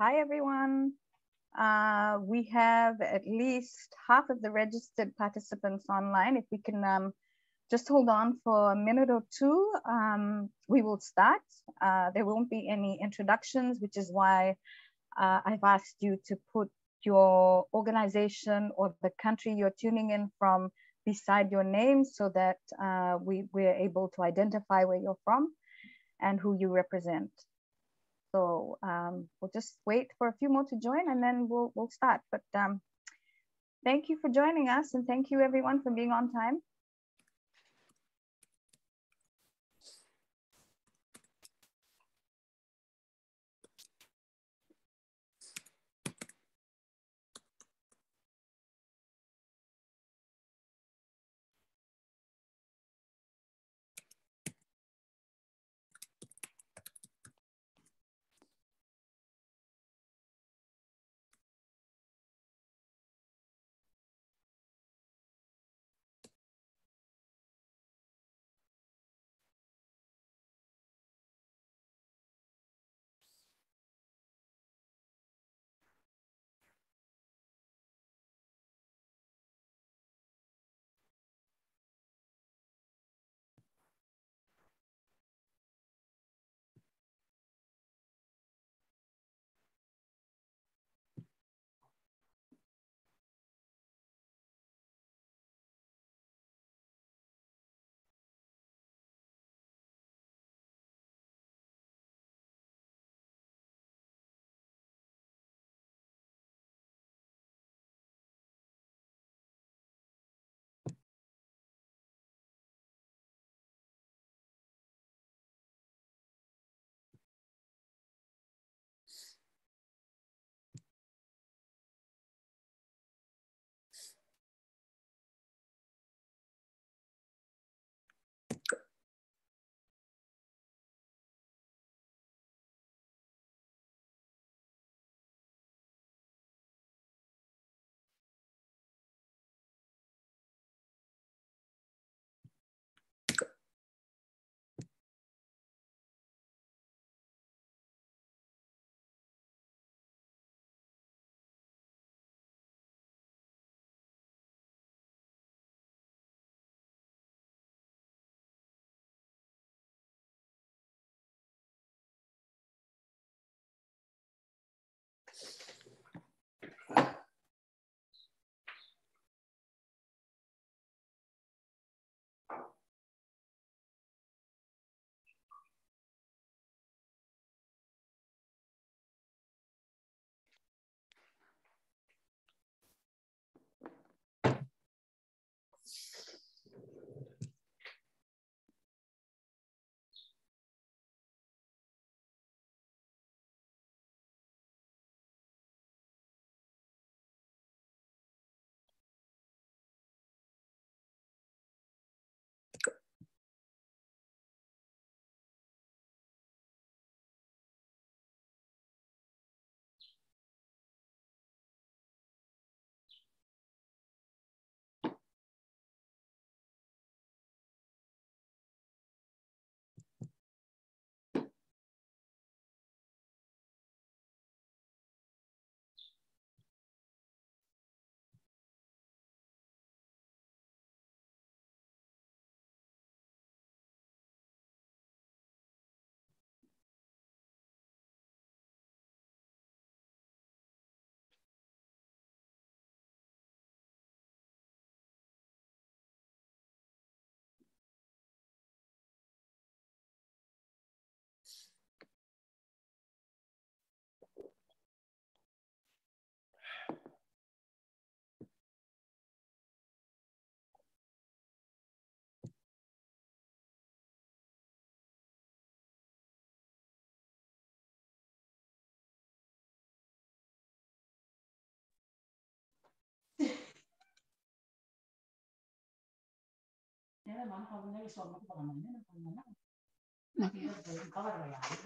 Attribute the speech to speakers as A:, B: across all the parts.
A: Hi, everyone. Uh, we have at least half of the registered participants online. If we can um, just hold on for a minute or two, um, we will start. Uh, there won't be any introductions, which is why uh, I've asked you to put your organization or the country you're tuning in from beside your name so that uh, we, we're able to identify where you're from and who you represent. So um, we'll just wait for a few more to join and then we'll, we'll start. But um, thank you for joining us and thank you everyone for being on time.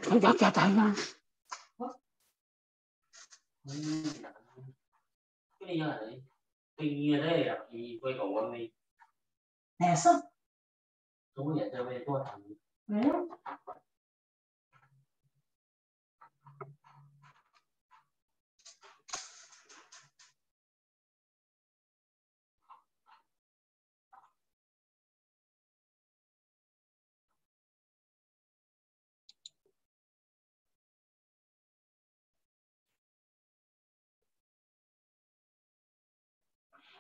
B: Thầy đọc
C: cho thầy mà. Cái này là tình đấy là gì quay cầu con đi.
B: Nè
C: sức. Đúng rồi, tôi về tôi thằng.
B: Nếu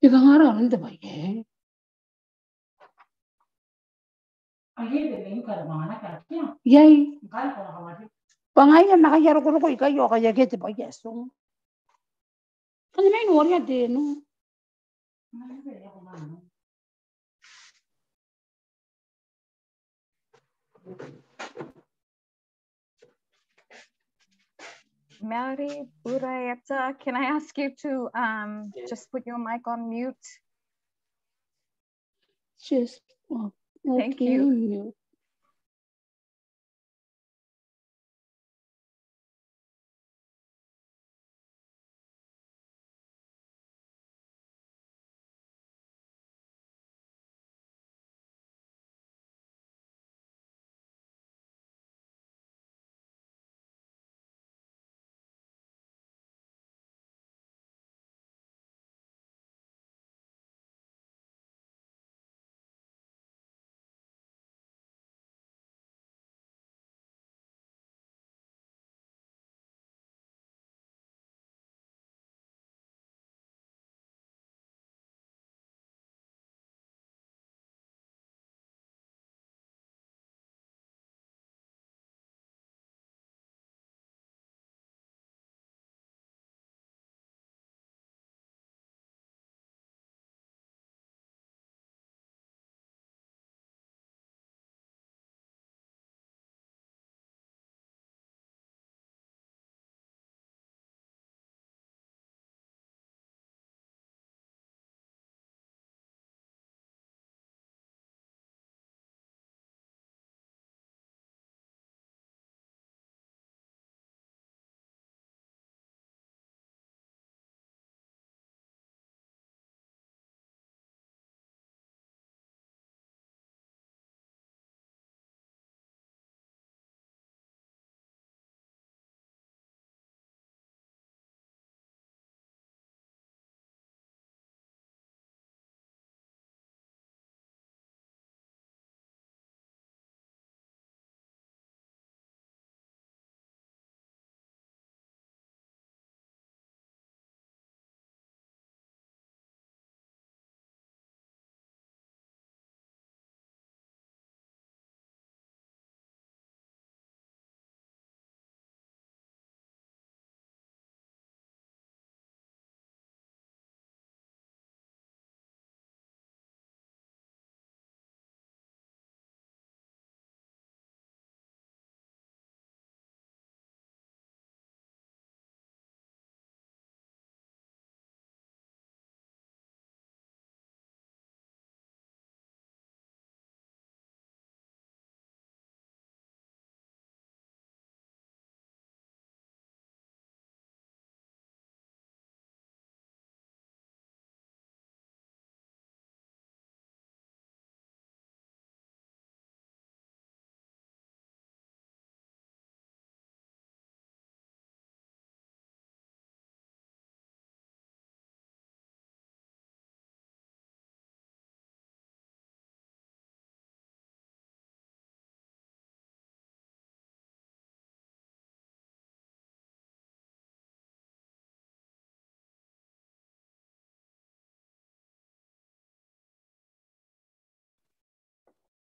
B: 이상하라 하는데 뭐 이게. 예이.
C: 방아야 나가 여러 그러고 이거
B: 요가 얘기지 뭐 예수. 근데 맨 워리야
C: 되노. Thank you.
A: Mary Burayeta, can I ask you to um, just put your mic on mute?
B: Just oh,
A: Thank you.
B: mute.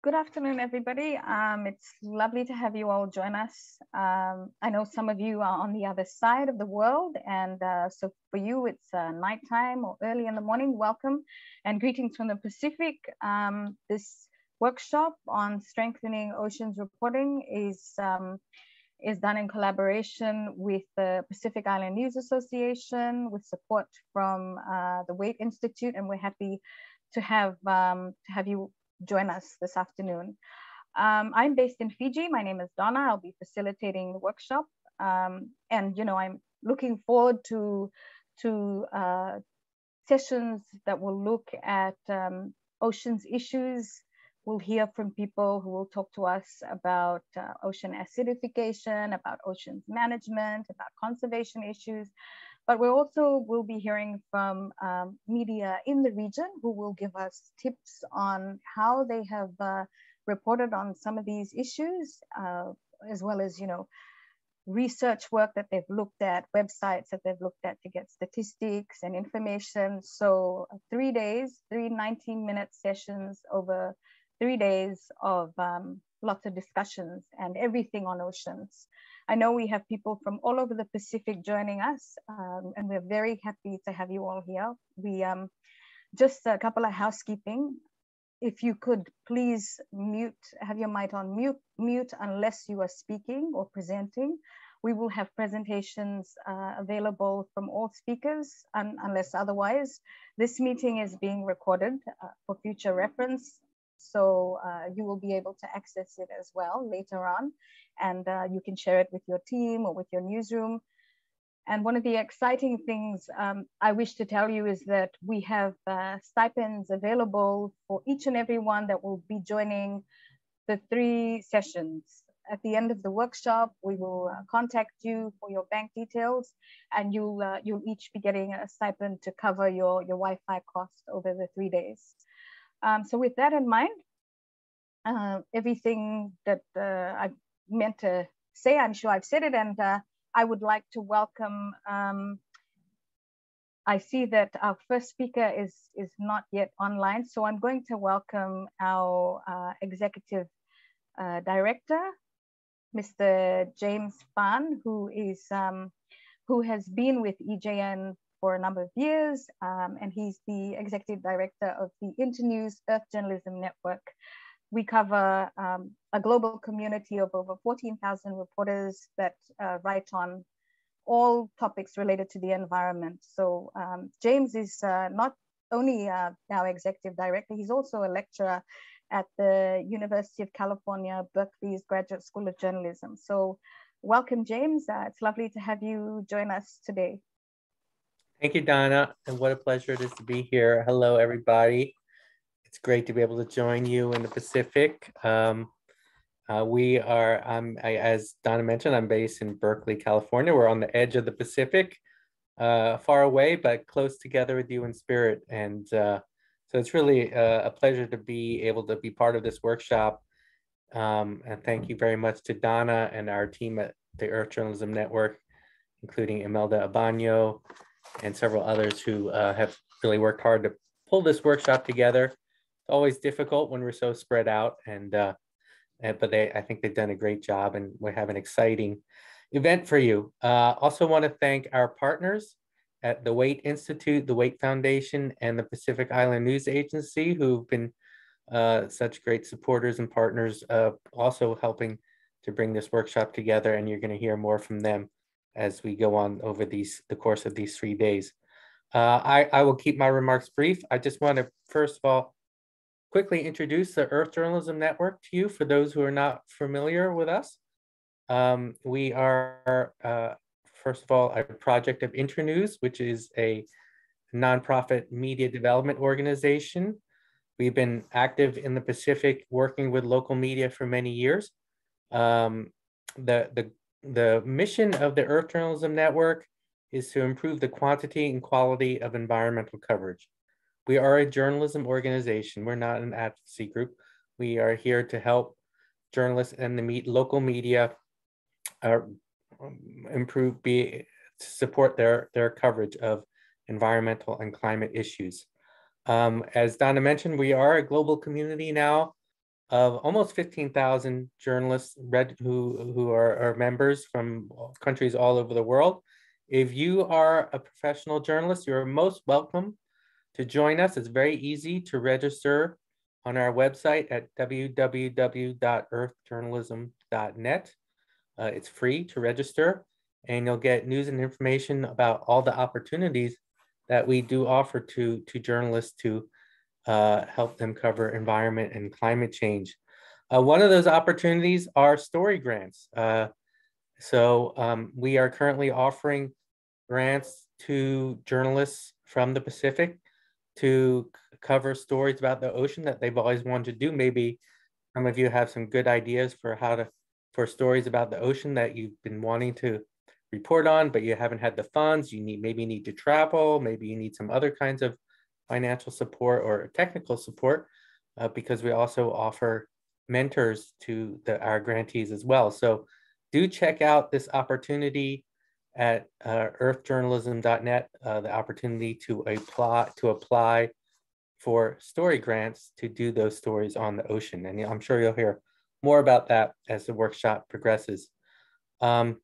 A: Good afternoon, everybody. Um, it's lovely to have you all join us. Um, I know some of you are on the other side of the world, and uh, so for you, it's uh, nighttime or early in the morning. Welcome and greetings from the Pacific. Um, this workshop on strengthening oceans reporting is um, is done in collaboration with the Pacific Island News Association, with support from uh, the Waitt Institute, and we're happy to have um, to have you join us this afternoon. Um, I'm based in Fiji. My name is Donna. I'll be facilitating the workshop, um, and you know I'm looking forward to to uh, sessions that will look at um, oceans issues. We'll hear from people who will talk to us about uh, ocean acidification, about oceans management, about conservation issues. But we also will be hearing from um, media in the region who will give us tips on how they have uh, reported on some of these issues, uh, as well as, you know, research work that they've looked at, websites that they've looked at to get statistics and information. So uh, three days, three 19 minute sessions over three days of um, lots of discussions and everything on oceans. I know we have people from all over the Pacific joining us, um, and we're very happy to have you all here. We um, just a couple of housekeeping. If you could please mute, have your mic on mute, mute unless you are speaking or presenting. We will have presentations uh, available from all speakers un unless otherwise. This meeting is being recorded uh, for future reference. So uh, you will be able to access it as well later on. And uh, you can share it with your team or with your newsroom. And one of the exciting things um, I wish to tell you is that we have uh, stipends available for each and every one that will be joining the three sessions. At the end of the workshop, we will uh, contact you for your bank details and you'll, uh, you'll each be getting a stipend to cover your, your Wi-Fi cost over the three days. Um, so with that in mind, uh, everything that uh, I meant to say, I'm sure I've said it, and uh, I would like to welcome, um, I see that our first speaker is, is not yet online, so I'm going to welcome our uh, executive uh, director, Mr. James Fahn, who is um, who has been with EJN for a number of years, um, and he's the executive director of the Internews Earth Journalism Network. We cover um, a global community of over 14,000 reporters that uh, write on all topics related to the environment. So um, James is uh, not only uh, our executive director, he's also a lecturer at the University of California, Berkeley's Graduate School of Journalism. So welcome, James. Uh, it's lovely to have you join us today.
D: Thank you, Donna, and what a pleasure it is to be here. Hello, everybody. It's great to be able to join you in the Pacific. Um, uh, we are, um, I, as Donna mentioned, I'm based in Berkeley, California. We're on the edge of the Pacific, uh, far away, but close together with you in spirit. And uh, so it's really a, a, pleasure to be able to be part of this workshop. Um, and thank you very much to Donna and our team at the Earth Journalism Network, including Imelda Abano, and several others who uh, have really worked hard to pull this workshop together. It's always difficult when we're so spread out, and, uh, and but they I think they've done a great job, and we have an exciting event for you. Uh, also, want to thank our partners at the Waitt Institute, the Waitt Foundation, and the Pacific Island News Agency, who've been uh, such great supporters and partners, uh, also helping to bring this workshop together. And you're going to hear more from them as we go on over these the course of these three days. Uh, I, I will keep my remarks brief. I just want to first of all quickly introduce the Earth Journalism Network to you for those who are not familiar with us. Um, we are, uh, first of all, a project of Internews, which is a nonprofit media development organization. We've been active in the Pacific working with local media for many years. Um, the, the the mission of the Earth Journalism Network is to improve the quantity and quality of environmental coverage. We are a journalism organization. We're not an advocacy group. We are here to help journalists and the meet, local media uh, improve, be support their, their coverage of environmental and climate issues. Um, as Donna mentioned, we are a global community now of almost 15,000 journalists read, who, who are, are members from countries all over the world. If you are a professional journalist, you're most welcome to join us. It's very easy to register on our website at www.earthjournalism.net. Uh, it's free to register and you'll get news and information about all the opportunities that we do offer to, to journalists to uh, help them cover environment and climate change. Uh, one of those opportunities are story grants. Uh, so um, we are currently offering grants to journalists from the Pacific to cover stories about the ocean that they've always wanted to do. Maybe some of you have some good ideas for how to for stories about the ocean that you've been wanting to report on, but you haven't had the funds. You need maybe need to travel. Maybe you need some other kinds of financial support or technical support, uh, because we also offer mentors to the, our grantees as well. So do check out this opportunity at uh, earthjournalism.net, uh, the opportunity to apply to apply for story grants to do those stories on the ocean. And I'm sure you'll hear more about that as the workshop progresses. Um,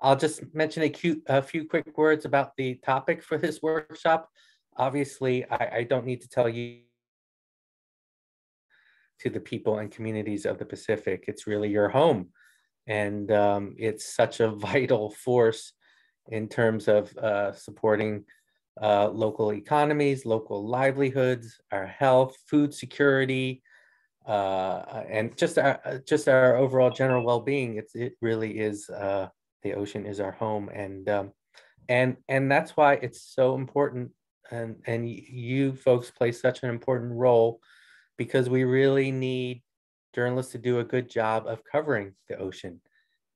D: I'll just mention a, cute, a few quick words about the topic for this workshop. Obviously, I, I don't need to tell you to the people and communities of the Pacific. It's really your home. And um, it's such a vital force in terms of uh, supporting uh, local economies, local livelihoods, our health, food security, uh, and just our uh, just our overall general well-being. It's it really is uh, the ocean is our home, and um, and and that's why it's so important. And and you folks play such an important role because we really need journalists to do a good job of covering the ocean.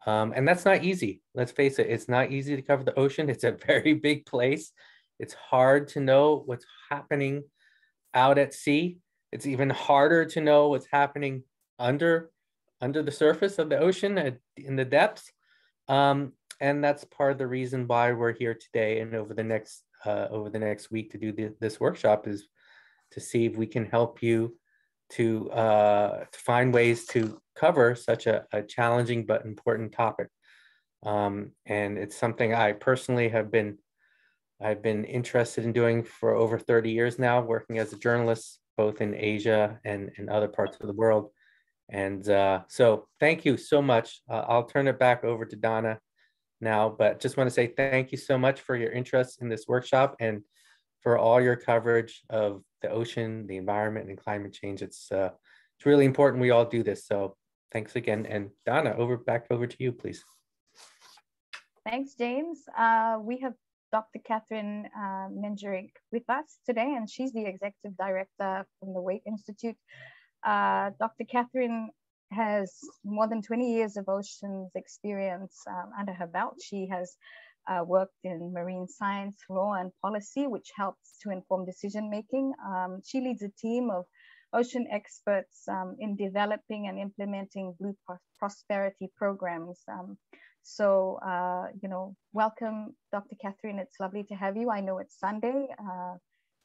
D: Um, and that's not easy. Let's face it, it's not easy to cover the ocean. It's a very big place. It's hard to know what's happening out at sea. It's even harder to know what's happening under under the surface of the ocean at, in the depths. Um, and that's part of the reason why we're here today and over the next uh, over the next week to do the, this workshop is to see if we can help you to, uh, to find ways to cover such a, a challenging but important topic. Um, and it's something I personally have been I've been interested in doing for over 30 years now, working as a journalist, both in Asia and in other parts of the world. And uh, so thank you so much. Uh, I'll turn it back over to Donna now, but just want to say thank you so much for your interest in this workshop and for all your coverage of the ocean, the environment, and climate change. It's uh, it's really important we all do this. So thanks again. And Donna, over back over to you, please.
A: Thanks, James. Uh, we have Dr. Kathryn uh, with us today, and she's the executive director from the Waitt Institute. Uh, Dr. Kathryn has more than 20 years of oceans experience um, under her belt. She has uh, worked in marine science, law, and policy, which helps to inform decision making. Um, she leads a team of ocean experts um, in developing and implementing blue prosperity programs. Um, so, uh, you know, welcome, Dr. Kathryn. It's lovely to have you. I know it's Sunday, uh,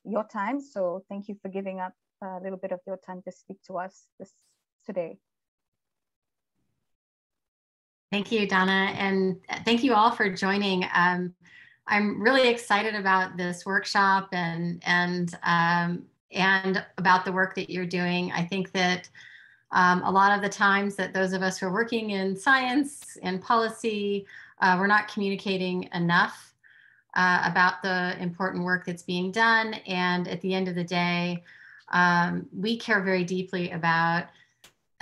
A: your time, so thank you for giving up a little bit of your time to speak to us this today.
E: Thank you, Donna, and thank you all for joining. Um, I'm really excited about this workshop and and um, and about the work that you're doing. I think that um, a lot of the times that those of us who are working in science and policy, uh, we're not communicating enough uh, about the important work that's being done. And at the end of the day, um, we care very deeply about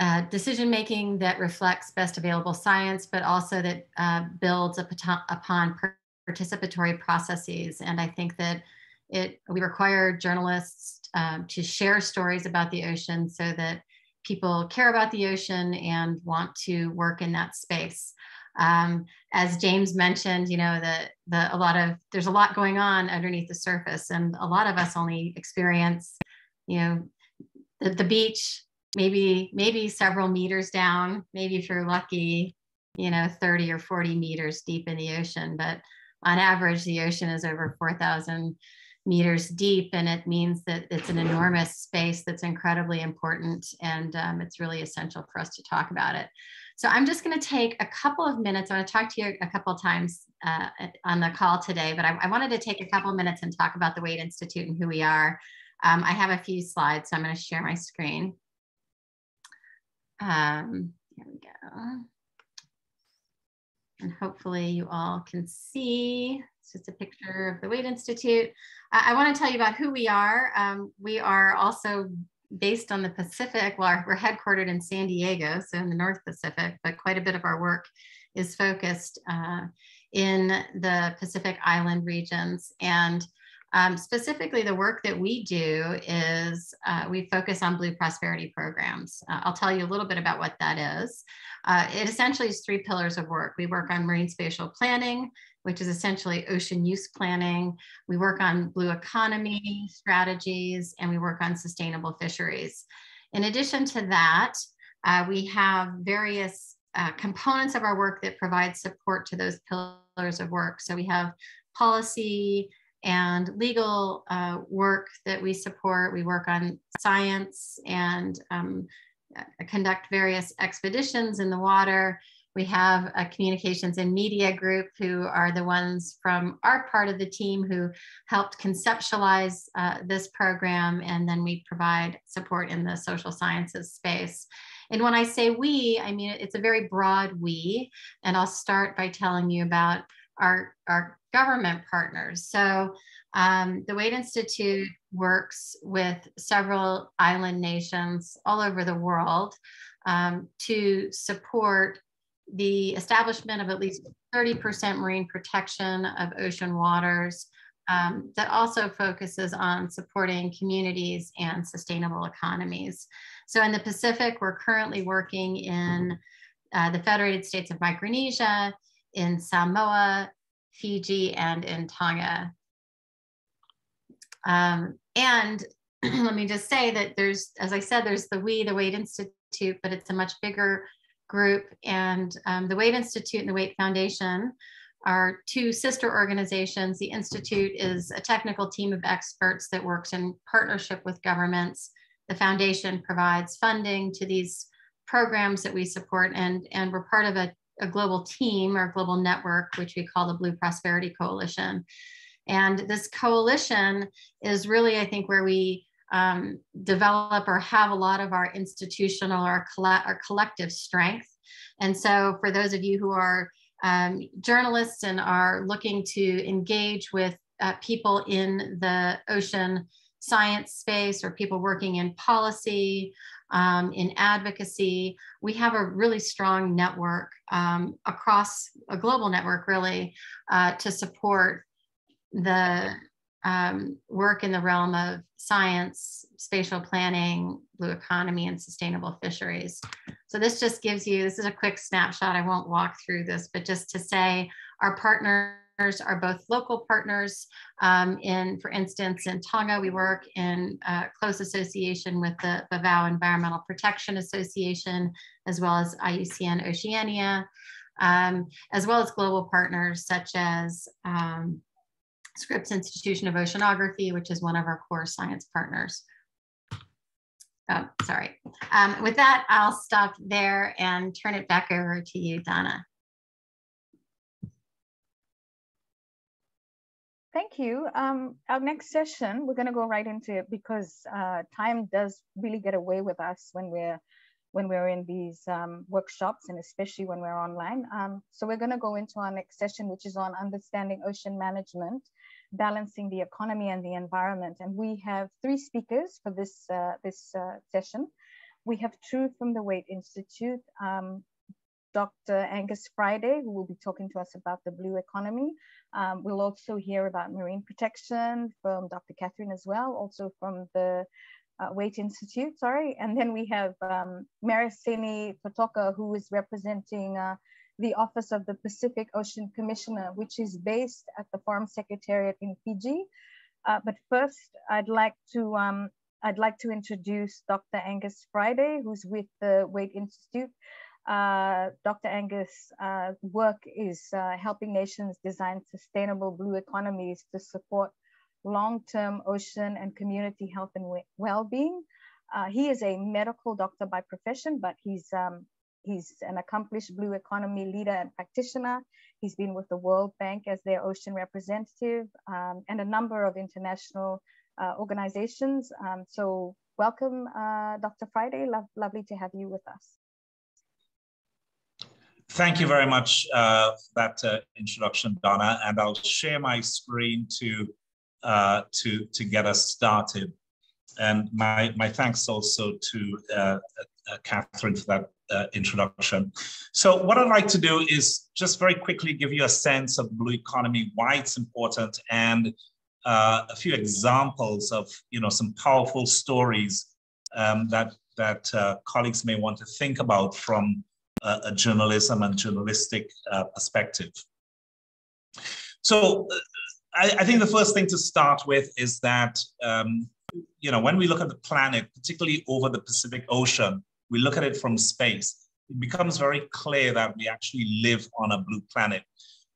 E: uh, decision making that reflects best available science, but also that uh, builds upon participatory processes. And I think that it we require journalists um, to share stories about the ocean so that people care about the ocean and want to work in that space. Um, as James mentioned, you know, the, the, a lot of, there's a lot going on underneath the surface and a lot of us only experience, you know, the, the beach, maybe maybe several meters down maybe if you're lucky you know 30 or 40 meters deep in the ocean but on average the ocean is over 4000 meters deep and it means that it's an enormous space that's incredibly important and um, it's really essential for us to talk about it. So i'm just going to take a couple of minutes i want to talk to you a couple of times uh, on the call today but I, I, wanted to take a couple of minutes and talk about the Waitt Institute and who we are. Um, i have a few slides so i'm going to share my screen um, here we go. And hopefully you all can see, it's just a picture of the Waitt Institute. I, I wanna tell you about who we are. Um, we are also based on the Pacific. Well, we're headquartered in San Diego, so in the North Pacific, but quite a bit of our work is focused uh, in the Pacific Island regions. And Um, specifically, the work that we do is uh, we focus on blue prosperity programs. Uh, I'll tell you a little bit about what that is. Uh, it essentially is three pillars of work. We work on marine spatial planning, which is essentially ocean use planning. We work on blue economy strategies, and we work on sustainable fisheries. In addition to that, uh, we have various uh, components of our work that provide support to those pillars of work. So we have policy and legal uh, work that we support. We work on science and um, uh, conduct various expeditions in the water. We have a communications and media group who are the ones from our part of the team who helped conceptualize uh, this program. And then we provide support in the social sciences space. And when I say we, I mean it's a very broad we. And I'll start by telling you about our, our government partners. So um, the Waitt Institute works with several island nations all over the world um, to support the establishment of at least 30% marine protection of ocean waters um, that also focuses on supporting communities and sustainable economies. So in the Pacific, we're currently working in uh, the Federated States of Micronesia, in Samoa, Fiji, and in Tonga. Um, and let me just say that there's, as I said, there's the We, the Waitt Institute, but it's a much bigger group. And um, the Waitt Institute and the Waitt Foundation are two sister organizations. The Institute is a technical team of experts that works in partnership with governments. The foundation provides funding to these programs that we support, and, and we're part of a, a global team or global network, which we call the Blue Prosperity Coalition. And this coalition is really, I think, where we um, develop or have a lot of our institutional or our collective strength. And so, for those of you who are um, journalists and are looking to engage with uh, people in the ocean science space or people working in policy, um, in advocacy, we have a really strong network um, across a global network, really, uh, to support the um, work in the realm of science, spatial planning, blue economy, and sustainable fisheries. So this just gives you, this is a quick snapshot. I won't walk through this, but just to say our partners are both local partners. Um, in, for instance, in Tonga, we work in uh, close association with the Vavau Environmental Protection Association, as well as IUCN Oceania, um, as well as global partners such as um, Scripps Institution of Oceanography, which is one of our core science partners. Oh, sorry. Um, with that, I'll stop there and turn it back over to you, Donna.
A: Thank you. Um, our next session, we're going to go right into it because uh, time does really get away with us when we're when we're in these um, workshops and especially when we're online. Um, so we're going to go into our next session, which is on understanding ocean management, balancing the economy and the environment. And we have three speakers for this, uh, this uh, session. We have two from the Waitt Institute, um, Dr. Angus Friday, who will be talking to us about the blue economy. Um, we'll also hear about marine protection from Dr. Kathryn as well, also from the uh, Institute, sorry. And then we have um, Totoka, who is representing uh, the Office of the Pacific Ocean Commissioner, which is based at the Forum Secretariat in Fiji. Uh, but first, I'd like to um, I'd like to introduce Dr. Angus Friday, who's with the Waitt Institute. Uh, Dr. Angus' uh, work is uh, helping nations design sustainable blue economies to support long-term ocean and community health and well-being. Uh, he is a medical doctor by profession, but he's um, he's an accomplished blue economy leader and practitioner. He's been with the World Bank as their ocean representative um, and a number of international uh, organizations. Um, so welcome, Dr. Friday. Lo lovely to have you with us.
F: Thank you very much uh, for that uh, introduction, Donna. And I'll share my screen to uh, to, to get us started. And my, my thanks also to uh, uh, Kathryn for that uh, introduction. So what I'd like to do is just very quickly give you a sense of blue economy, why it's important, and a few examples of you know some powerful stories um, that that colleagues may want to think about from a, a journalism and journalistic uh, perspective. So I, I, think the first thing to start with is that um, you know when we look at the planet, particularly over the Pacific Ocean, we look at it from space. It becomes very clear that we actually live on a blue planet.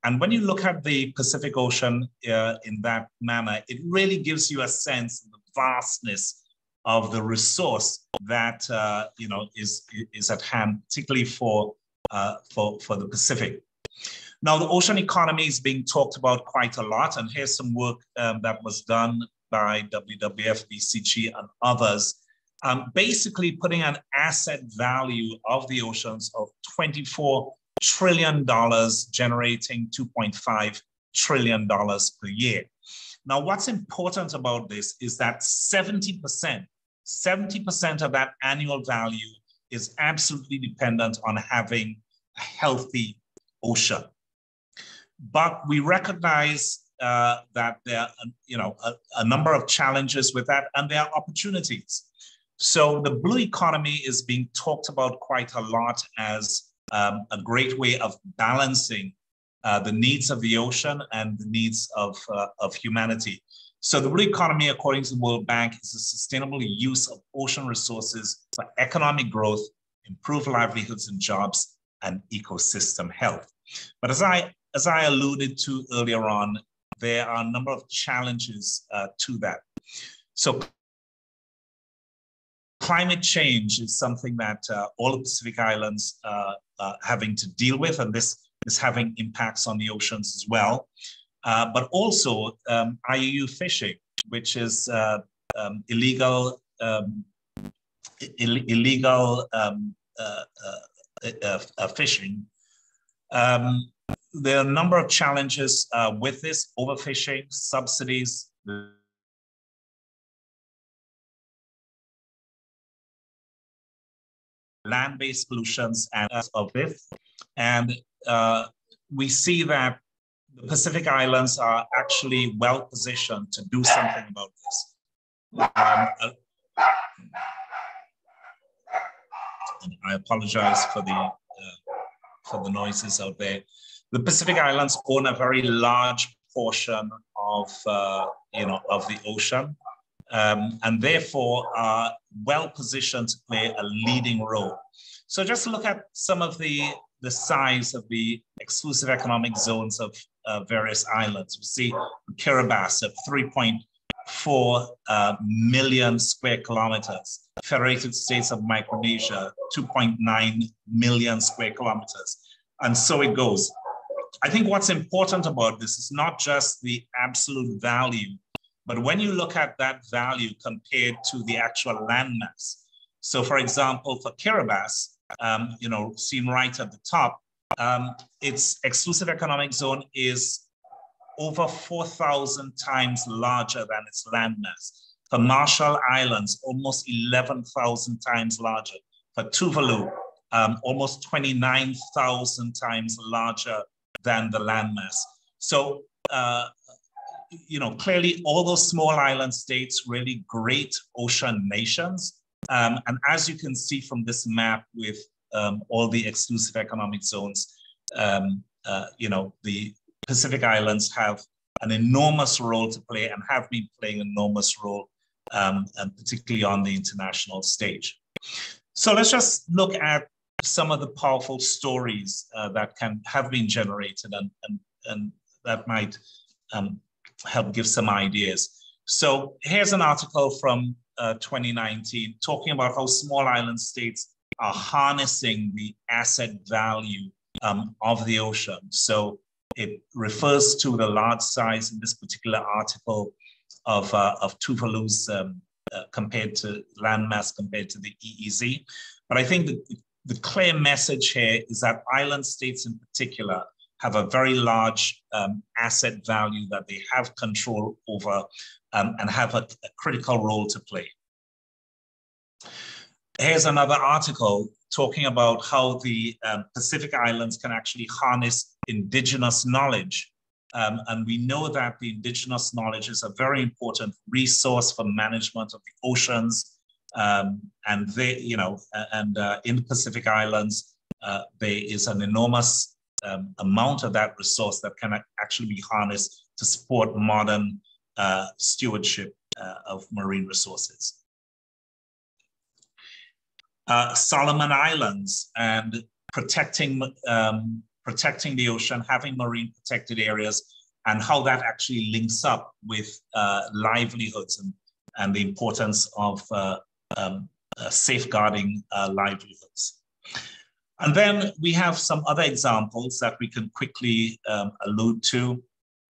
F: And when you look at the Pacific Ocean uh, in that manner, it really gives you a sense of the vastness of the resource that uh, you know is is at hand, particularly for uh, for for the Pacific. Now, the ocean economy is being talked about quite a lot, and here's some work um, that was done by WWF, BCG, and others, um, basically putting an asset value of the oceans of 24 trillion dollars, generating 2.5 trillion dollars per year. Now, what's important about this is that 70%, 70% of that annual value is absolutely dependent on having a healthy ocean. But we recognize uh, that there are, you know, a, a number of challenges with that, and there are opportunities. So the blue economy is being talked about quite a lot as um, a great way of balancing uh, the needs of the ocean and the needs of, uh, of humanity. So the blue economy, according to the World Bank, is a sustainable use of ocean resources for economic growth, improved livelihoods and jobs, and ecosystem health. But as I, as I alluded to earlier on, there are a number of challenges uh, to that. So climate change is something that uh, all the Pacific Islands uh, are having to deal with, and this is having impacts on the oceans as well. Uh, but also um, IUU fishing, which is uh, um, illegal um, Ill illegal um, uh, uh, uh, fishing. Um, there are a number of challenges with this overfishing, subsidies, land-based pollutions and of this. And uh, we see that the Pacific Islands are actually well positioned to do something about this. Um, uh, I apologize for the uh, for the noises out there. The Pacific Islands own a very large portion of uh, you know of the ocean, um, and therefore are well positioned to play a leading role. So just look at some of the the size of the exclusive economic zones of uh, various islands. We see Kiribati at 3.4 uh, million square kilometers, Federated States of Micronesia, 2.9 million square kilometers, and so it goes. I think what's important about this is not just the absolute value, but when you look at that value compared to the actual landmass. So for example, for Kiribati, um, you know, seen right at the top, um, its exclusive economic zone is over 4,000 times larger than its landmass. For Marshall Islands, almost 11,000 times larger. For Tuvalu, um, almost 29,000 times larger than the landmass. So, uh, you know, clearly all those small island states, really great ocean nations, um, and as you can see from this map with um, all the exclusive economic zones, um, uh, you know, the Pacific Islands have an enormous role to play and have been playing an enormous role, um, and particularly on the international stage. So let's just look at some of the powerful stories uh, that can have been generated and, and, and that might um, help give some ideas. So here's an article from uh, 2019, talking about how small island states are harnessing the asset value um, of the ocean. So it refers to the large size in this particular article of, uh, of Tuvalu's um, uh, compared to landmass compared to the EEZ. But I think the, the clear message here is that island states in particular have a very large um, asset value that they have control over um, and have a, a, critical role to play. Here's another article talking about how the um, Pacific Islands can actually harness indigenous knowledge Um, and we know that the indigenous knowledge is a very important resource for management of the oceans. Um, and they, you know, and uh, in the Pacific Islands, uh, there is an enormous um, amount of that resource that can actually be harnessed to support modern uh, stewardship uh, of marine resources. Uh, Solomon Islands and protecting um, protecting the ocean, having marine protected areas, and how that actually links up with uh, livelihoods and, and the importance of uh, um, uh, safeguarding uh, livelihoods. And then we have some other examples that we can quickly um, allude to.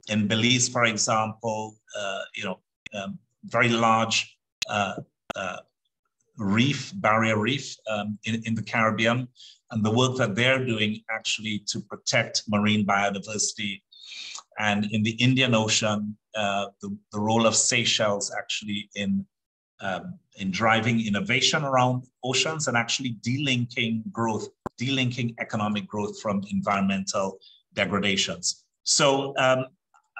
F: In Belize, for example, uh, you know, um, very large uh, reef, barrier reef um, in, in the Caribbean, and the work that they're doing actually to protect marine biodiversity. And in the Indian Ocean, uh, the, the role of Seychelles actually in, um, in driving innovation around oceans and actually delinking growth, delinking economic growth from environmental degradations. So um,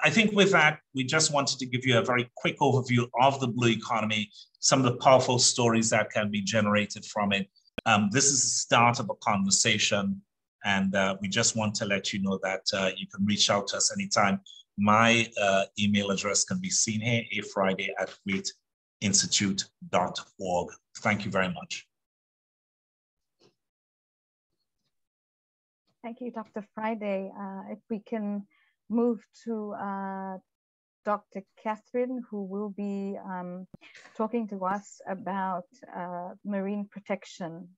F: I think with that, we just wanted to give you a very quick overview of the blue economy, some of the powerful stories that can be generated from it, um, this is the start of a conversation, and uh, we just want to let you know that uh, you can reach out to us anytime. My uh, email address can be seen here, a Friday at waittinstitute.org. Thank you very much.
A: Thank you, Dr. Friday. Uh, if we can move to uh, Dr. Kathryn, who will be um, talking to us about uh, marine protection.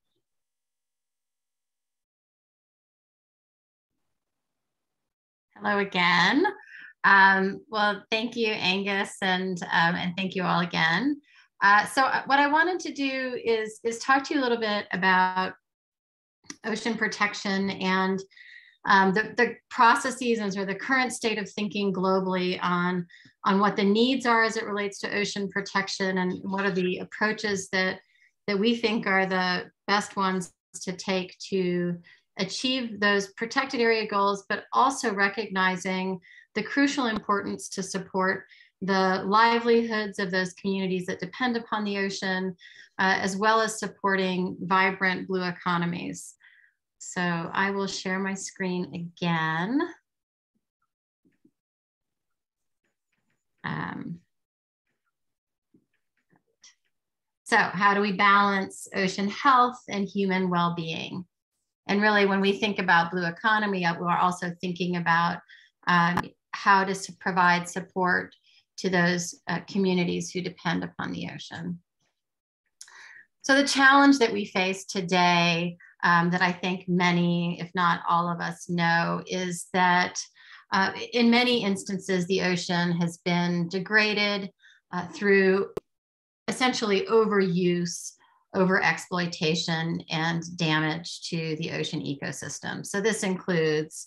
E: Hello again. Um, well, thank you, Angus, and, um, and thank you all again. Uh, so uh, what I wanted to do is, is talk to you a little bit about ocean protection and um, the, the processes and sort of the current state of thinking globally on, on what the needs are as it relates to ocean protection and what are the approaches that, that we think are the best ones to take to achieve those protected area goals, but also recognizing the crucial importance to support the livelihoods of those communities that depend upon the ocean, uh, as well as supporting vibrant blue economies. So I will share my screen again. Um, so how do we balance ocean health and human well-being? And really when we think about blue economy, uh, we're also thinking about um, how to provide support to those uh, communities who depend upon the ocean. So the challenge that we face today um, that I think many, if not all of us, know is that uh, in many instances, the ocean has been degraded uh, through essentially overuse, over exploitation, and damage to the ocean ecosystem. So this includes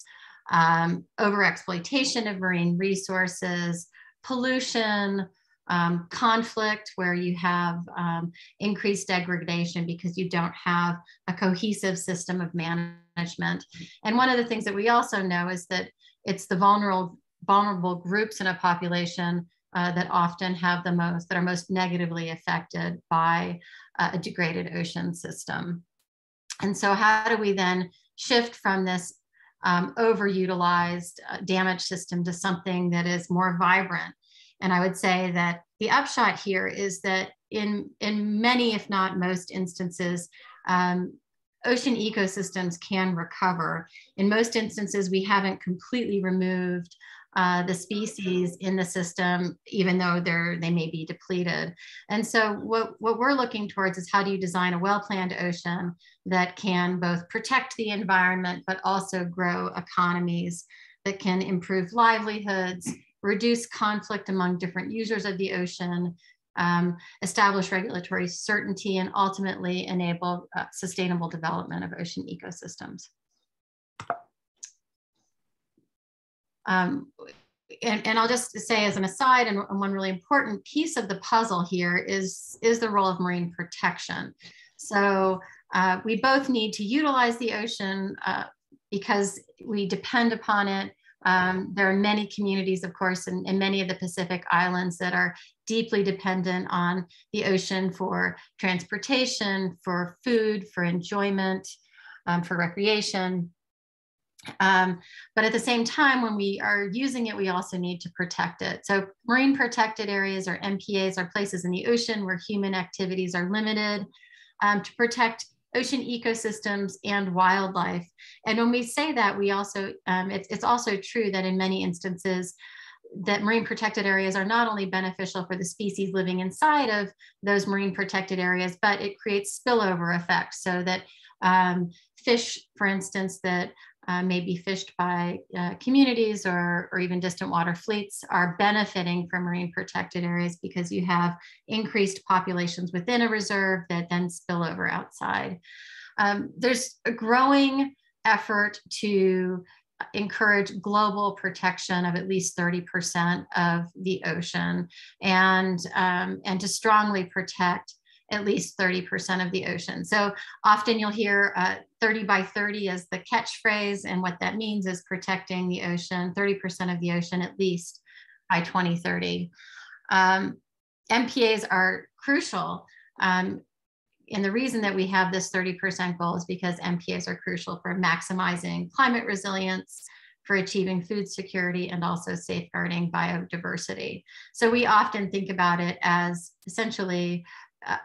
E: um, over exploitation of marine resources, pollution, um, conflict where you have um, increased degradation because you don't have a cohesive system of management. And one of the things that we also know is that it's the vulnerable, vulnerable groups in a population uh, that often have the most, that are most negatively affected by uh, a degraded ocean system. And so how do we then shift from this um, overutilized uh, damage system to something that is more vibrant and I would say that the upshot here is that in, in many, if not most instances, um, ocean ecosystems can recover. In most instances, we haven't completely removed uh, the species in the system, even though they're, they may be depleted. And so what, what we're looking towards is how do you design a well-planned ocean that can both protect the environment, but also grow economies that can improve livelihoods, reduce conflict among different users of the ocean, um, establish regulatory certainty, and ultimately enable uh, sustainable development of ocean ecosystems. Um, and, and, I'll just say as an aside, and, and, one really important piece of the puzzle here is, is the role of marine protection. So uh, we both need to utilize the ocean uh, because we depend upon it Um, there are many communities, of course, in, in many of the Pacific Islands that are deeply dependent on the ocean for transportation, for food, for enjoyment, um, for recreation. Um, but at the same time, when we are using it, we also need to protect it. So marine protected areas or MPAs are places in the ocean where human activities are limited um, to protect ocean ecosystems and wildlife. And when we say that, we also, um, it's, it's also true that in many instances, that marine protected areas are not only beneficial for the species living inside of those marine protected areas, but it creates spillover effects so that um, fish, for instance, that uh, may be fished by uh, communities or, or even distant water fleets are benefiting from marine protected areas because you have increased populations within a reserve that then spill over outside. Um, there's a growing effort to encourage global protection of at least 30% of the ocean and, um, and to strongly protect at least 30% of the ocean. So often you'll hear uh, 30 by 30 as the catchphrase. And what that means is protecting the ocean, 30% of the ocean at least by 2030. Um, MPAs are crucial. Um, and the reason that we have this 30% goal is because MPAs are crucial for maximizing climate resilience, for achieving food security and also safeguarding biodiversity. So we often think about it as essentially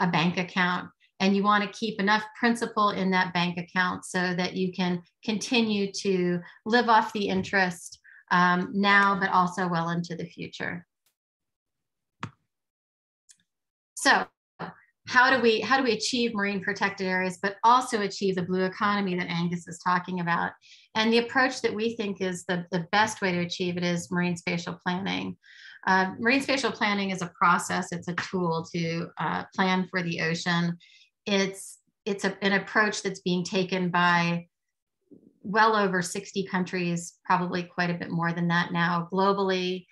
E: a bank account and you want to keep enough principal in that bank account so that you can continue to live off the interest um, now, but also well into the future. So how do we how do we achieve marine protected areas, but also achieve the blue economy that Angus is talking about? And the approach that we think is the, the best way to achieve it is marine spatial planning. Uh, marine spatial planning is a process, it's a tool to uh, plan for the ocean. It's, it's a, an approach that's being taken by well over 60 countries, probably quite a bit more than that now globally.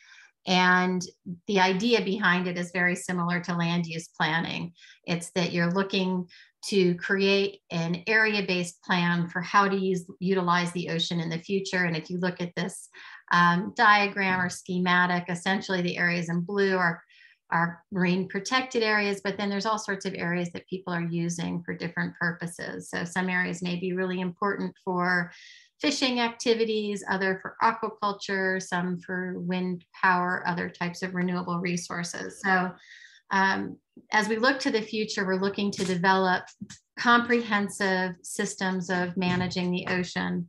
E: And the idea behind it is very similar to land use planning. It's that you're looking to create an area based plan for how to use, utilize the ocean in the future. And if you look at this um, diagram or schematic. Essentially, the areas in blue are, are marine protected areas, but then there's all sorts of areas that people are using for different purposes. So some areas may be really important for fishing activities, other for aquaculture, some for wind power, other types of renewable resources. So um, as we look to the future, we're looking to develop comprehensive systems of managing the ocean.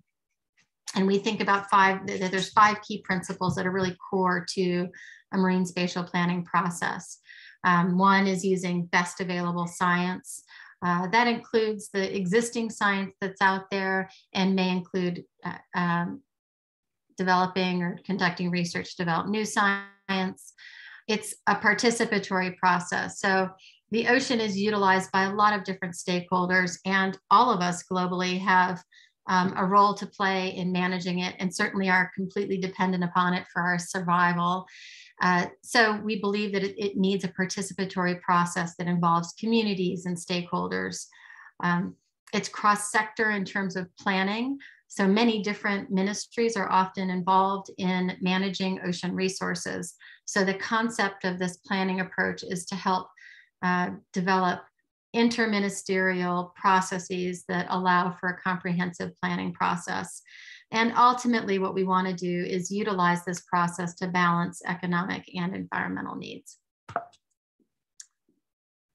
E: And we think about five there's five key principles that are really core to a marine spatial planning process. Um, one is using best available science. Uh, that includes the existing science that's out there and may include uh, um, developing or conducting research to develop new science it's a participatory process so the ocean is utilized by a lot of different stakeholders and all of us globally have um, a role to play in managing it and certainly are completely dependent upon it for our survival. Uh, so we believe that it, it, needs a participatory process that involves communities and stakeholders. Um, it's cross-sector in terms of planning. So many different ministries are often involved in managing ocean resources. So the concept of this planning approach is to help uh, develop interministerial processes that allow for a comprehensive planning process. And ultimately, what we want to do is utilize this process to balance economic and environmental needs.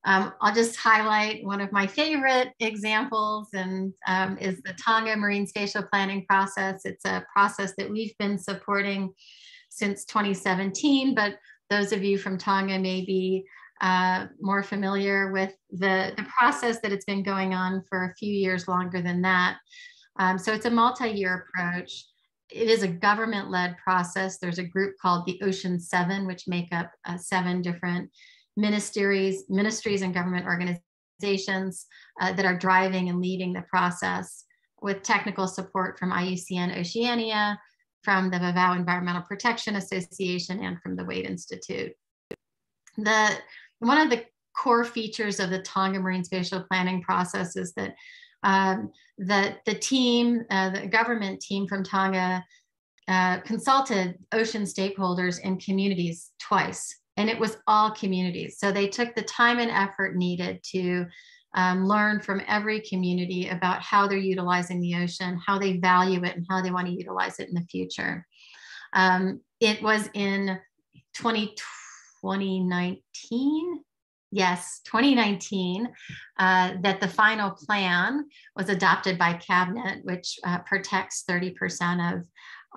E: Um, I'll just highlight one of my favorite examples and um, is the Tonga Marine Spatial Planning process. It's a process that we've been supporting since 2017, but those of you from Tonga may be uh, more familiar with the, the process that it's been going on for a few years longer than that. Um, so it's a multi-year approach. It is a government-led process. There's a group called the Ocean Seven, which make up uh, seven different ministries, ministries and government organizations uh, that are driving and leading the process with technical support from IUCN Oceania, from the Vava'u Environmental Protection Association, and from the Waitt Institute. The one of the core features of the Tonga Marine Spatial Planning process is that um, that the team, uh, the government team from Tonga uh, consulted ocean stakeholders and communities twice, and it was all communities. So they took the time and effort needed to um, learn from every community about how they're utilizing the ocean, how they value it, and how they want to utilize it in the future. Um, it was in 20, 2019 yes, 2019, uh, that the final plan was adopted by cabinet, which uh, protects 30% of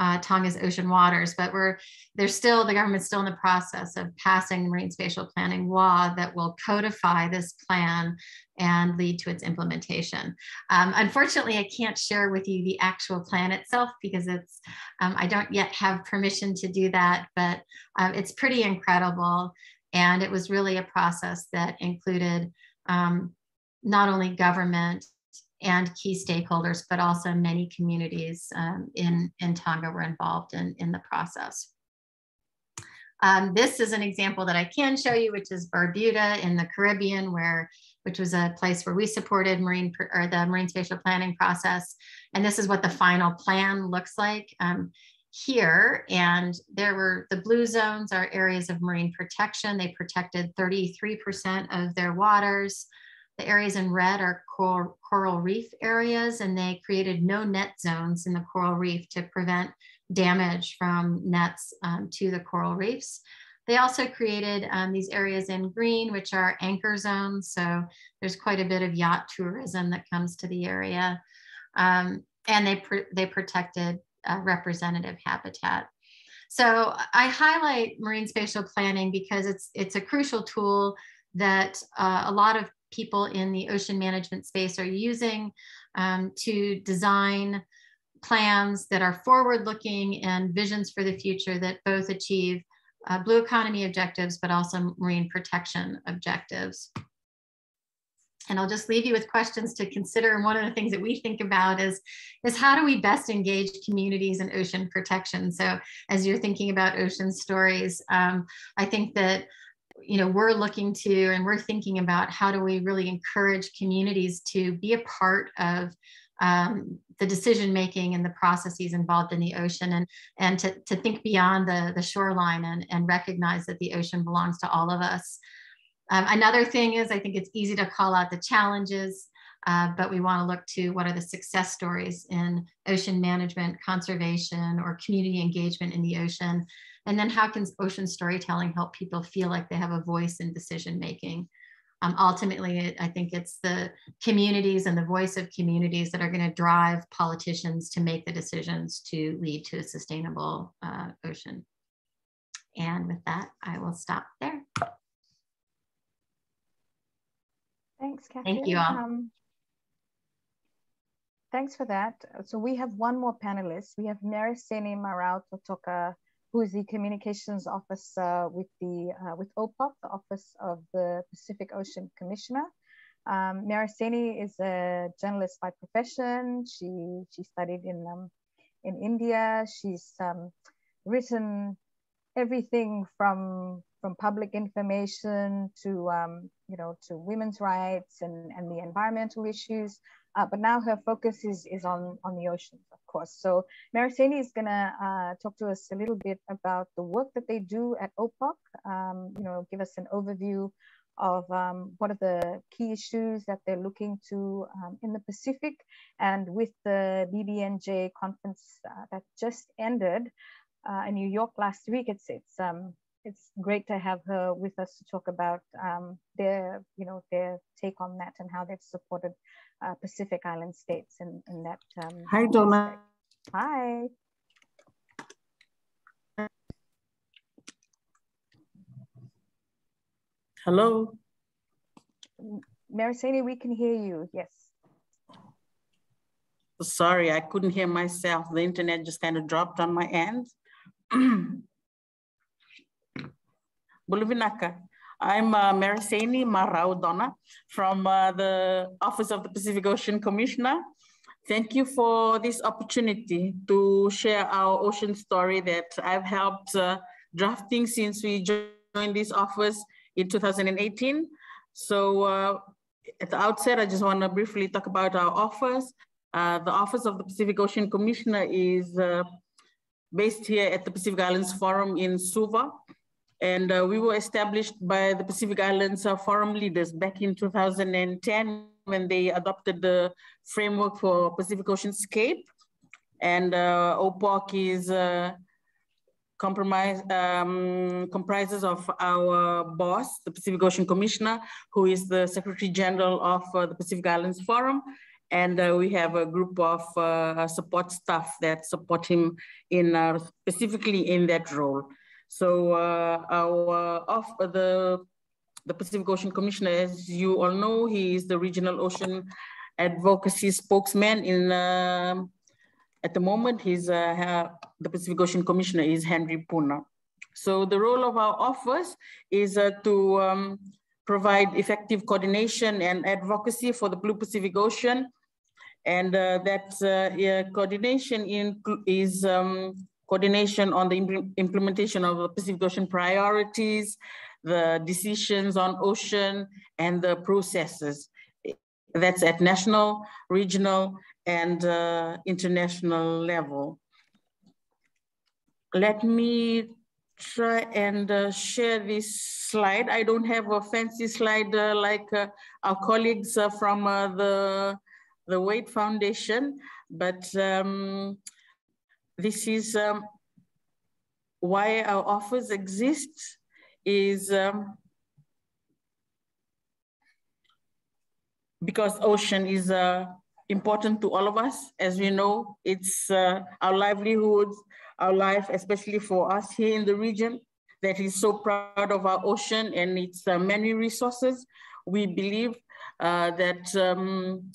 E: uh, Tonga's ocean waters, but we're there's still the government's still in the process of passing marine spatial planning law that will codify this plan and lead to its implementation. Um, unfortunately, I can't share with you the actual plan itself because it's um, I don't yet have permission to do that, but uh, it's pretty incredible. And it was really a process that included um, not only government and key stakeholders, but also many communities um, in, in Tonga were involved in, in the process. Um, this is an example that I can show you, which is Barbuda in the Caribbean, where which was a place where we supported marine or the marine spatial planning process. And this is what the final plan looks like. Um, here and there were the blue zones are areas of marine protection. They protected 33% of their waters. The areas in red are coral, coral reef areas and they created no net zones in the coral reef to prevent damage from nets um, to the coral reefs. They also created um, these areas in green, which are anchor zones. So there's quite a bit of yacht tourism that comes to the area. Um, and they, pr they protected uh, representative habitat. So I highlight marine spatial planning because it's it's a crucial tool that uh, a lot of people in the ocean management space are using um, to design plans that are forward looking and visions for the future that both achieve uh, blue economy objectives, but also marine protection objectives. And I'll just leave you with questions to consider. And one of the things that we think about is, is how do we best engage communities in ocean protection? So as you're thinking about ocean stories, um, I think that you know we're looking to and we're thinking about how do we really encourage communities to be a part of um, the decision making and the processes involved in the ocean and and to, to think beyond the the shoreline and, and recognize that the ocean belongs to all of us. Um, another thing is I think it's easy to call out the challenges, uh, but we want to look to what are the success stories in ocean management, conservation, or community engagement in the ocean. And then how can ocean storytelling help people feel like they have a voice in decision making? Um, ultimately, it, I think it's the communities and the voice of communities that are going to drive politicians to make the decisions to lead to a sustainable uh, ocean. And with that, I will stop there.
A: Thanks, Kathy.
E: Thank you all.
A: Um, thanks for that. So we have one more panelist. We have Mereseini Marau Totoka, who is the communications officer with the uh, with OPOC, the Office of the Pacific Ocean Commissioner. Um, Mereseini is a journalist by profession. She she studied in um, in India. She's um, written everything from from public information to um, you know to women's rights and, and the environmental issues. Uh, but now her focus is is on on the oceans, of course. So Mereseini is gonna uh, talk to us a little bit about the work that they do at OPOC. Um, you know, give us an overview of um, what are the key issues that they're looking to um, in the Pacific. And with the BBNJ conference uh, that just ended uh, in New York last week, it's it's um, it's great to have her with us to talk about um, their, you know, their take on that and how they've supported uh, Pacific Island states in, in that. Um,
G: Hi, Donna.
A: Hi.
G: Hello.
A: Mereseini, we can hear you. Yes.
G: Sorry, I couldn't hear myself. The internet just kind of dropped on my end. Bula vinaka. I'm uh, Mereseini Maraudona from uh, the Office of the Pacific Ocean Commissioner. Thank you for this opportunity to share our ocean story that I've helped uh, drafting since we joined this office in 2018. So uh, at the outset, I just want to briefly talk about our office. Uh, the Office of the Pacific Ocean Commissioner is uh, based here at the Pacific Islands Forum in Suva. And uh, we were established by the Pacific Islands uh, Forum leaders back in 2010 when they adopted the framework for Pacific Oceanscape. And uh, OPOC is uh, compromise, um, comprises of our boss, the Pacific Ocean Commissioner, who is the Secretary General of uh, the Pacific Islands Forum. And uh, we have a group of uh, support staff that support him in uh, specifically in that role. So uh, our of the the Pacific Ocean Commissioner, as you all know, he is the regional ocean advocacy spokesman in uh, at the moment, he's uh, the Pacific Ocean Commissioner is Henry Puna. So the role of our office is uh, to um, provide effective coordination and advocacy for the Blue Pacific Ocean. And uh, that yeah, coordination in, is um, coordination on the impl implementation of the Pacific Ocean priorities, the decisions on ocean, and the processes. That's at national, regional, and uh, international level. Let me try and uh, share this slide. I don't have a fancy slide uh, like uh, our colleagues uh, from uh, the, the Waitt Foundation, but um, this is um, why our office exists is um, because ocean is uh, important to all of us. As we know, it's uh, our livelihoods, our life, especially for us here in the region that is so proud of our ocean and its uh, many resources. We believe uh, that um,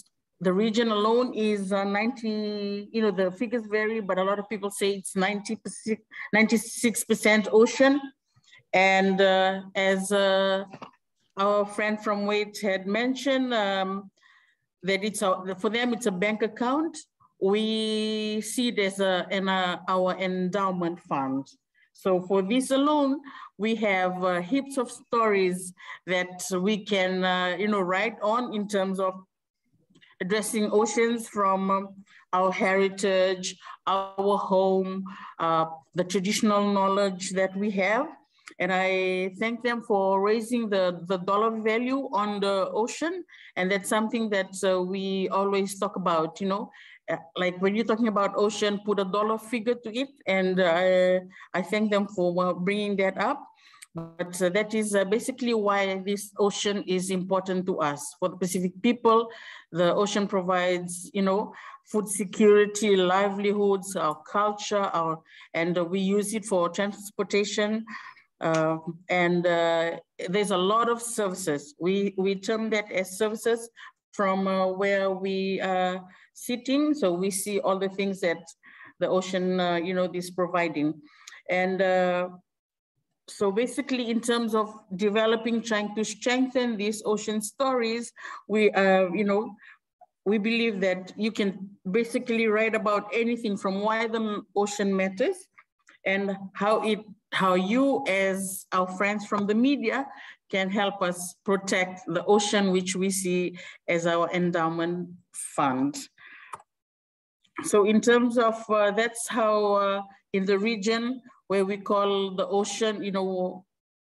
G: the region alone is uh, 90, you know, the figures vary, but a lot of people say it's 90%, 96% ocean. And uh, as uh, our friend from Waitt had mentioned, um, that it's a, for them, it's a bank account. We see it as a, in a, our endowment fund. So for this alone, we have uh, heaps of stories that we can, uh, you know, write on in terms of addressing oceans from um, our heritage, our home, uh, the traditional knowledge that we have. And I thank them for raising the, the dollar value on the ocean. And that's something that uh, we always talk about, you know, uh, like when you're talking about ocean, put a dollar figure to it. And uh, I thank them for bringing that up. But uh, that is uh, basically why this ocean is important to us. For the Pacific people, the ocean provides, you know, food security, livelihoods, our culture, our, and uh, we use it for transportation. Uh, and uh, there's a lot of services. We, we term that as services from uh, where we are sitting. So we see all the things that the ocean, you know, is providing. And so basically in terms of developing, trying to strengthen these ocean stories, we, uh, you know, we believe that you can basically write about anything from why the ocean matters and how it, how you as our friends from the media can help us protect the ocean, which we see as our endowment fund. So in terms of, uh, that's how uh, in the region, where we call the ocean, you know,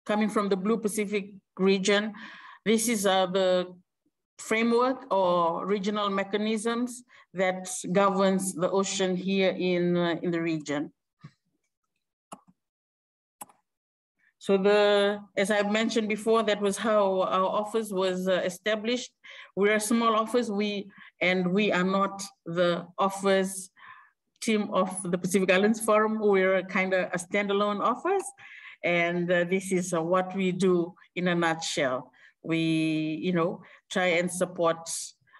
G: coming from the Blue Pacific region. This is uh, the framework or regional mechanisms that governs the ocean here in, uh, in the region. So the, as I've mentioned before, that was how our office was uh, established. We're a small office, we and we are not the office team of the Pacific Islands Forum. We're kind of a standalone office. And uh, this is uh, what we do in a nutshell. We, you know, try and support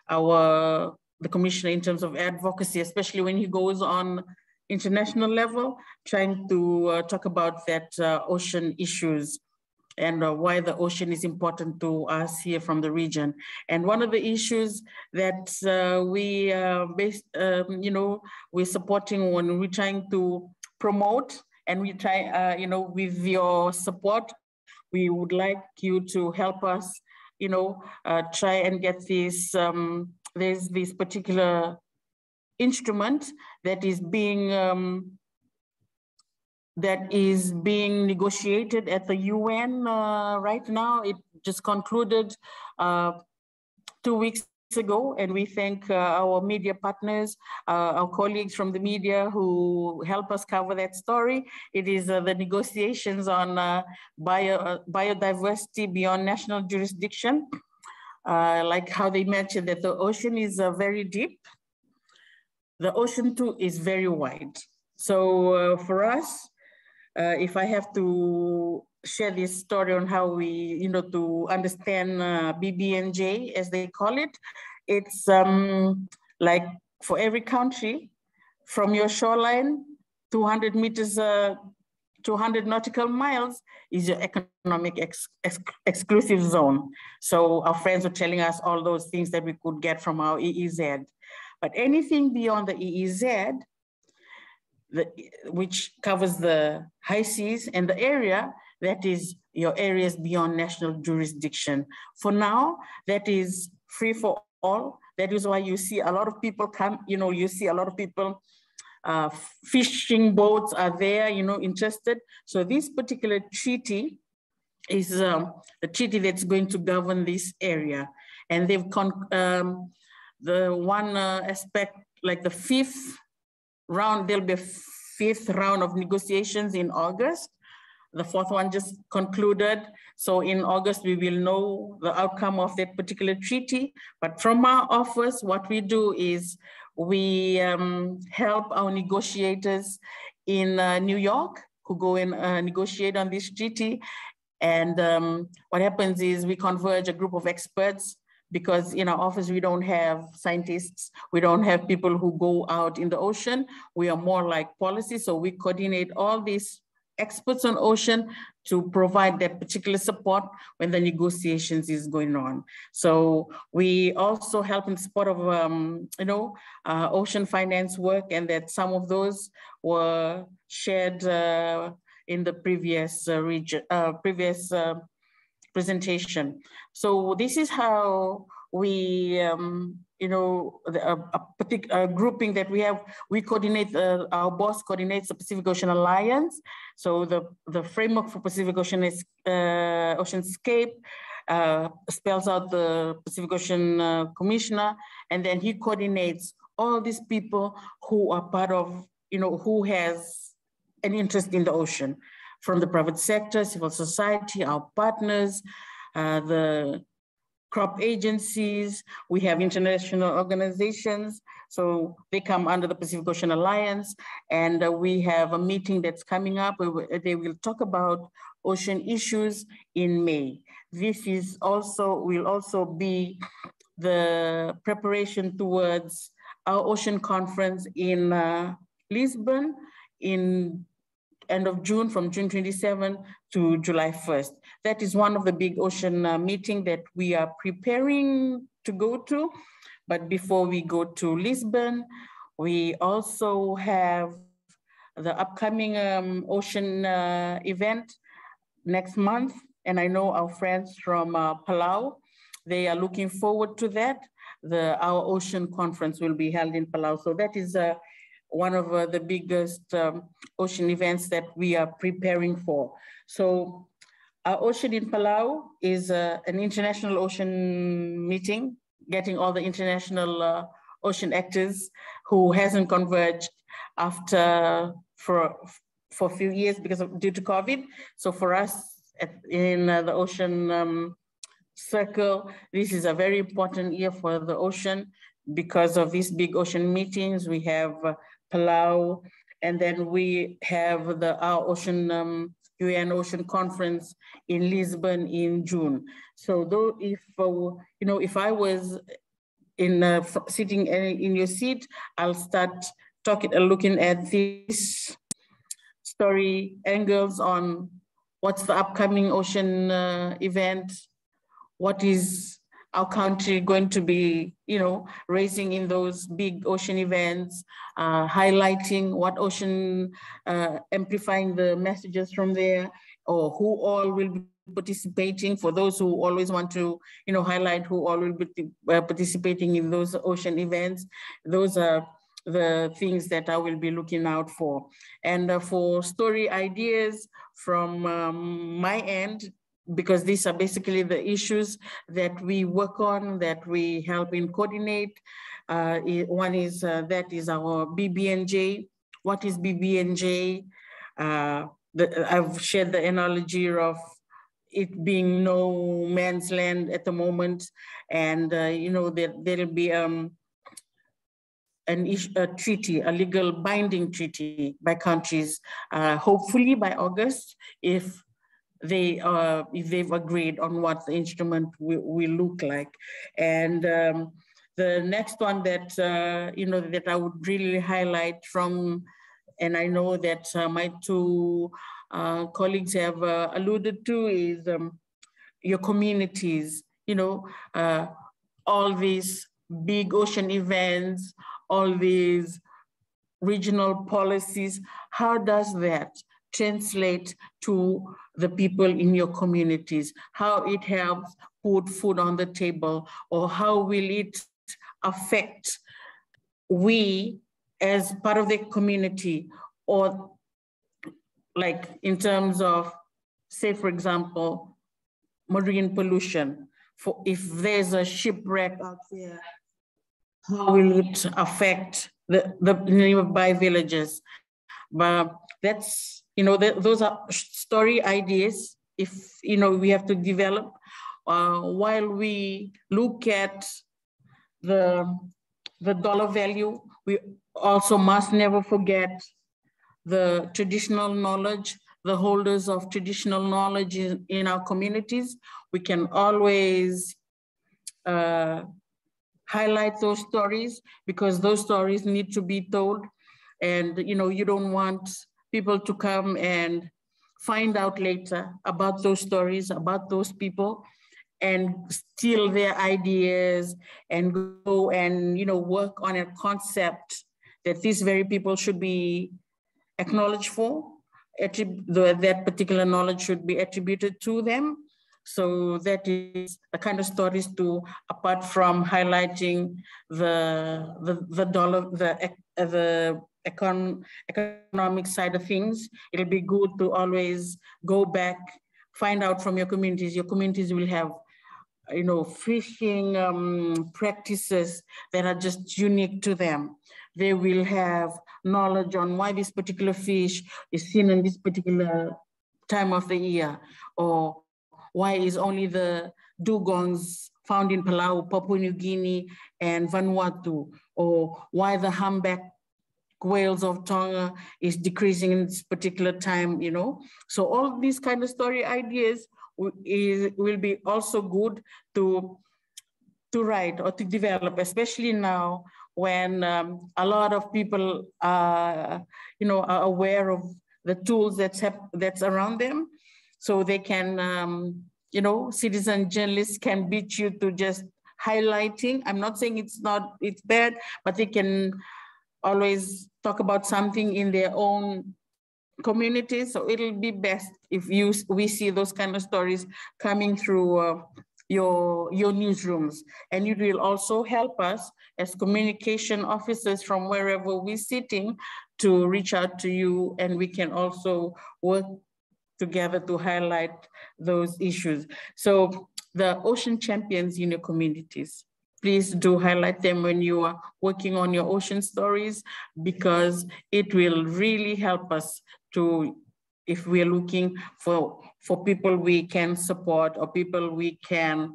G: our, the commissioner in terms of advocacy, especially when he goes on international level, trying to uh, talk about that uh, ocean issues and uh, why the ocean is important to us here from the region. And one of the issues that uh, we, uh, based, um, you know, we're supporting when we're trying to promote and we try, uh, you know, with your support, we would like you to help us, you know, uh, try and get this, um, there's this particular instrument that is being um, that is being negotiated at the UN uh, right now. It just concluded uh, two weeks ago, and we thank uh, our media partners, uh, our colleagues from the media who help us cover that story. It is uh, the negotiations on uh, bio, biodiversity beyond national jurisdiction, like how they mentioned that the ocean is very deep. The ocean too is very wide. So for us, uh, if I have to share this story on how we, you know, to understand uh, BBNJ as they call it, it's um, like for every country, from your shoreline, 200 meters, uh, 200 nautical miles is your economic ex ex exclusive zone. So our friends were telling us all those things that we could get from our EEZ. But anything beyond the EEZ the, which covers the high seas and the area that is your areas beyond national jurisdiction. For now, that is free for all. That is why you see a lot of people come, you know, you see a lot of people, uh, fishing boats are there, you know, interested. So this particular treaty is um, the treaty that's going to govern this area. And they've, con um, the one uh, aspect, like the fifth round, there'll be a fifth round of negotiations in August. The fourth one just concluded. So in August, we will know the outcome of that particular treaty. But from our office, what we do is we um, help our negotiators in uh, New York who go and uh, negotiate on this treaty. And um, what happens is we converge a group of experts because in our office, we don't have scientists, we don't have people who go out in the ocean. We are more like policy. So we coordinate all these experts on ocean to provide that particular support when the negotiations is going on. So we also help in support of, um, you know, uh, ocean finance work and that some of those were shared uh, in the previous uh, region, uh, previous uh, presentation. So this is how we, um, you know, the, a, particular grouping that we have, we coordinate, uh, our boss coordinates the Pacific Ocean Alliance. So the, the framework for Pacific Ocean is, uh, Oceanscape uh, spells out the Pacific Ocean uh, Commissioner, and then he coordinates all these people who are part of, you know, who has an interest in the ocean from the private sector, civil society, our partners, uh, the CROP agencies, we have international organizations, so they come under the Pacific Ocean Alliance, and uh, we have a meeting that's coming up where they will talk about ocean issues in May. This is also, will also be the preparation towards our ocean conference in uh, Lisbon in end of June, from June 27 to July 1st. That is one of the big ocean uh, meeting that we are preparing to go to. But before we go to Lisbon, we also have the upcoming um, ocean uh, event next month. And I know our friends from uh, Palau, they are looking forward to that. The, our ocean conference will be held in Palau. So that is a one of uh, the biggest um, ocean events that we are preparing for. So our ocean in Palau is uh, an international ocean meeting, getting all the international uh, ocean actors who hasn't converged after for for a few years because of due to COVID. So for us at, in uh, the ocean um, circle, this is a very important year for the ocean because of these big ocean meetings. We have uh, Palau, and then we have the our ocean um, UN Ocean Conference in Lisbon in June. So though if uh, you know if I was in uh, sitting in your seat, I'll start talking, uh, looking at this story angles on what's the upcoming ocean uh, event, what is our country going to be, you know, raising in those big ocean events, uh, highlighting what ocean, uh, amplifying the messages from there, or who all will be participating for those who always want to, you know, highlight who all will be uh, participating in those ocean events. Those are the things that I will be looking out for. And uh, for story ideas from um, my end, because these are basically the issues that we work on, that we help in coordinate. Uh, one is uh, that is our BBNJ. What is BBNJ? Uh, the, I've shared the analogy of it being no man's land at the moment, and uh, you know there there'll be um, an a treaty, a legal binding treaty by countries, uh, hopefully by August, if they uh, if they've agreed on what the instrument will, will look like. And um, the next one that uh, you know that I would really highlight from, and I know that uh, my two uh, colleagues have uh, alluded to is um, your communities. You know, uh, all these big ocean events, all these regional policies. How does that translate to the people in your communities, how it helps put food on the table, or how will it affect we as part of the community, or like in terms of, say, for example, marine pollution. For if there's a shipwreck out there, how will it affect the, the nearby villages? But that's you know, those are story ideas if, you know, we have to develop uh, while we look at the, the dollar value, we also must never forget the traditional knowledge, the holders of traditional knowledge in, in our communities. We can always uh, highlight those stories because those stories need to be told. And you know, you don't want people to come and find out later about those stories, about those people, and steal their ideas and go and you know work on a concept that these very people should be acknowledged for. that particular knowledge should be attributed to them. So that is the kind of stories to, apart from highlighting the the, the dollar, the the econ economic side of things, it'll be good to always go back, find out from your communities. Your communities will have you know, fishing um, practices that are just unique to them. They will have knowledge on why this particular fish is seen in this particular time of the year, or why is only the dugongs found in Palau, Papua New Guinea, and Vanuatu, or why the humpback whales of Tonga is decreasing in this particular time, you know. So all these kind of story ideas is, will be also good to, to write or to develop, especially now when um, a lot of people are, you know, are aware of the tools that's, that's around them. So they can, um, you know, citizen journalists can beat you to just highlighting. I'm not saying it's not, it's bad, but they can always talk about something in their own community. So it'll be best if you we see those kind of stories coming through uh, your your newsrooms, and it will also help us as communication officers from wherever we're sitting to reach out to you, and we can also work together to highlight those issues. So the ocean champions in your communities please do highlight them when you are working on your ocean stories because it will really help us to if we're looking for for people we can support or people we can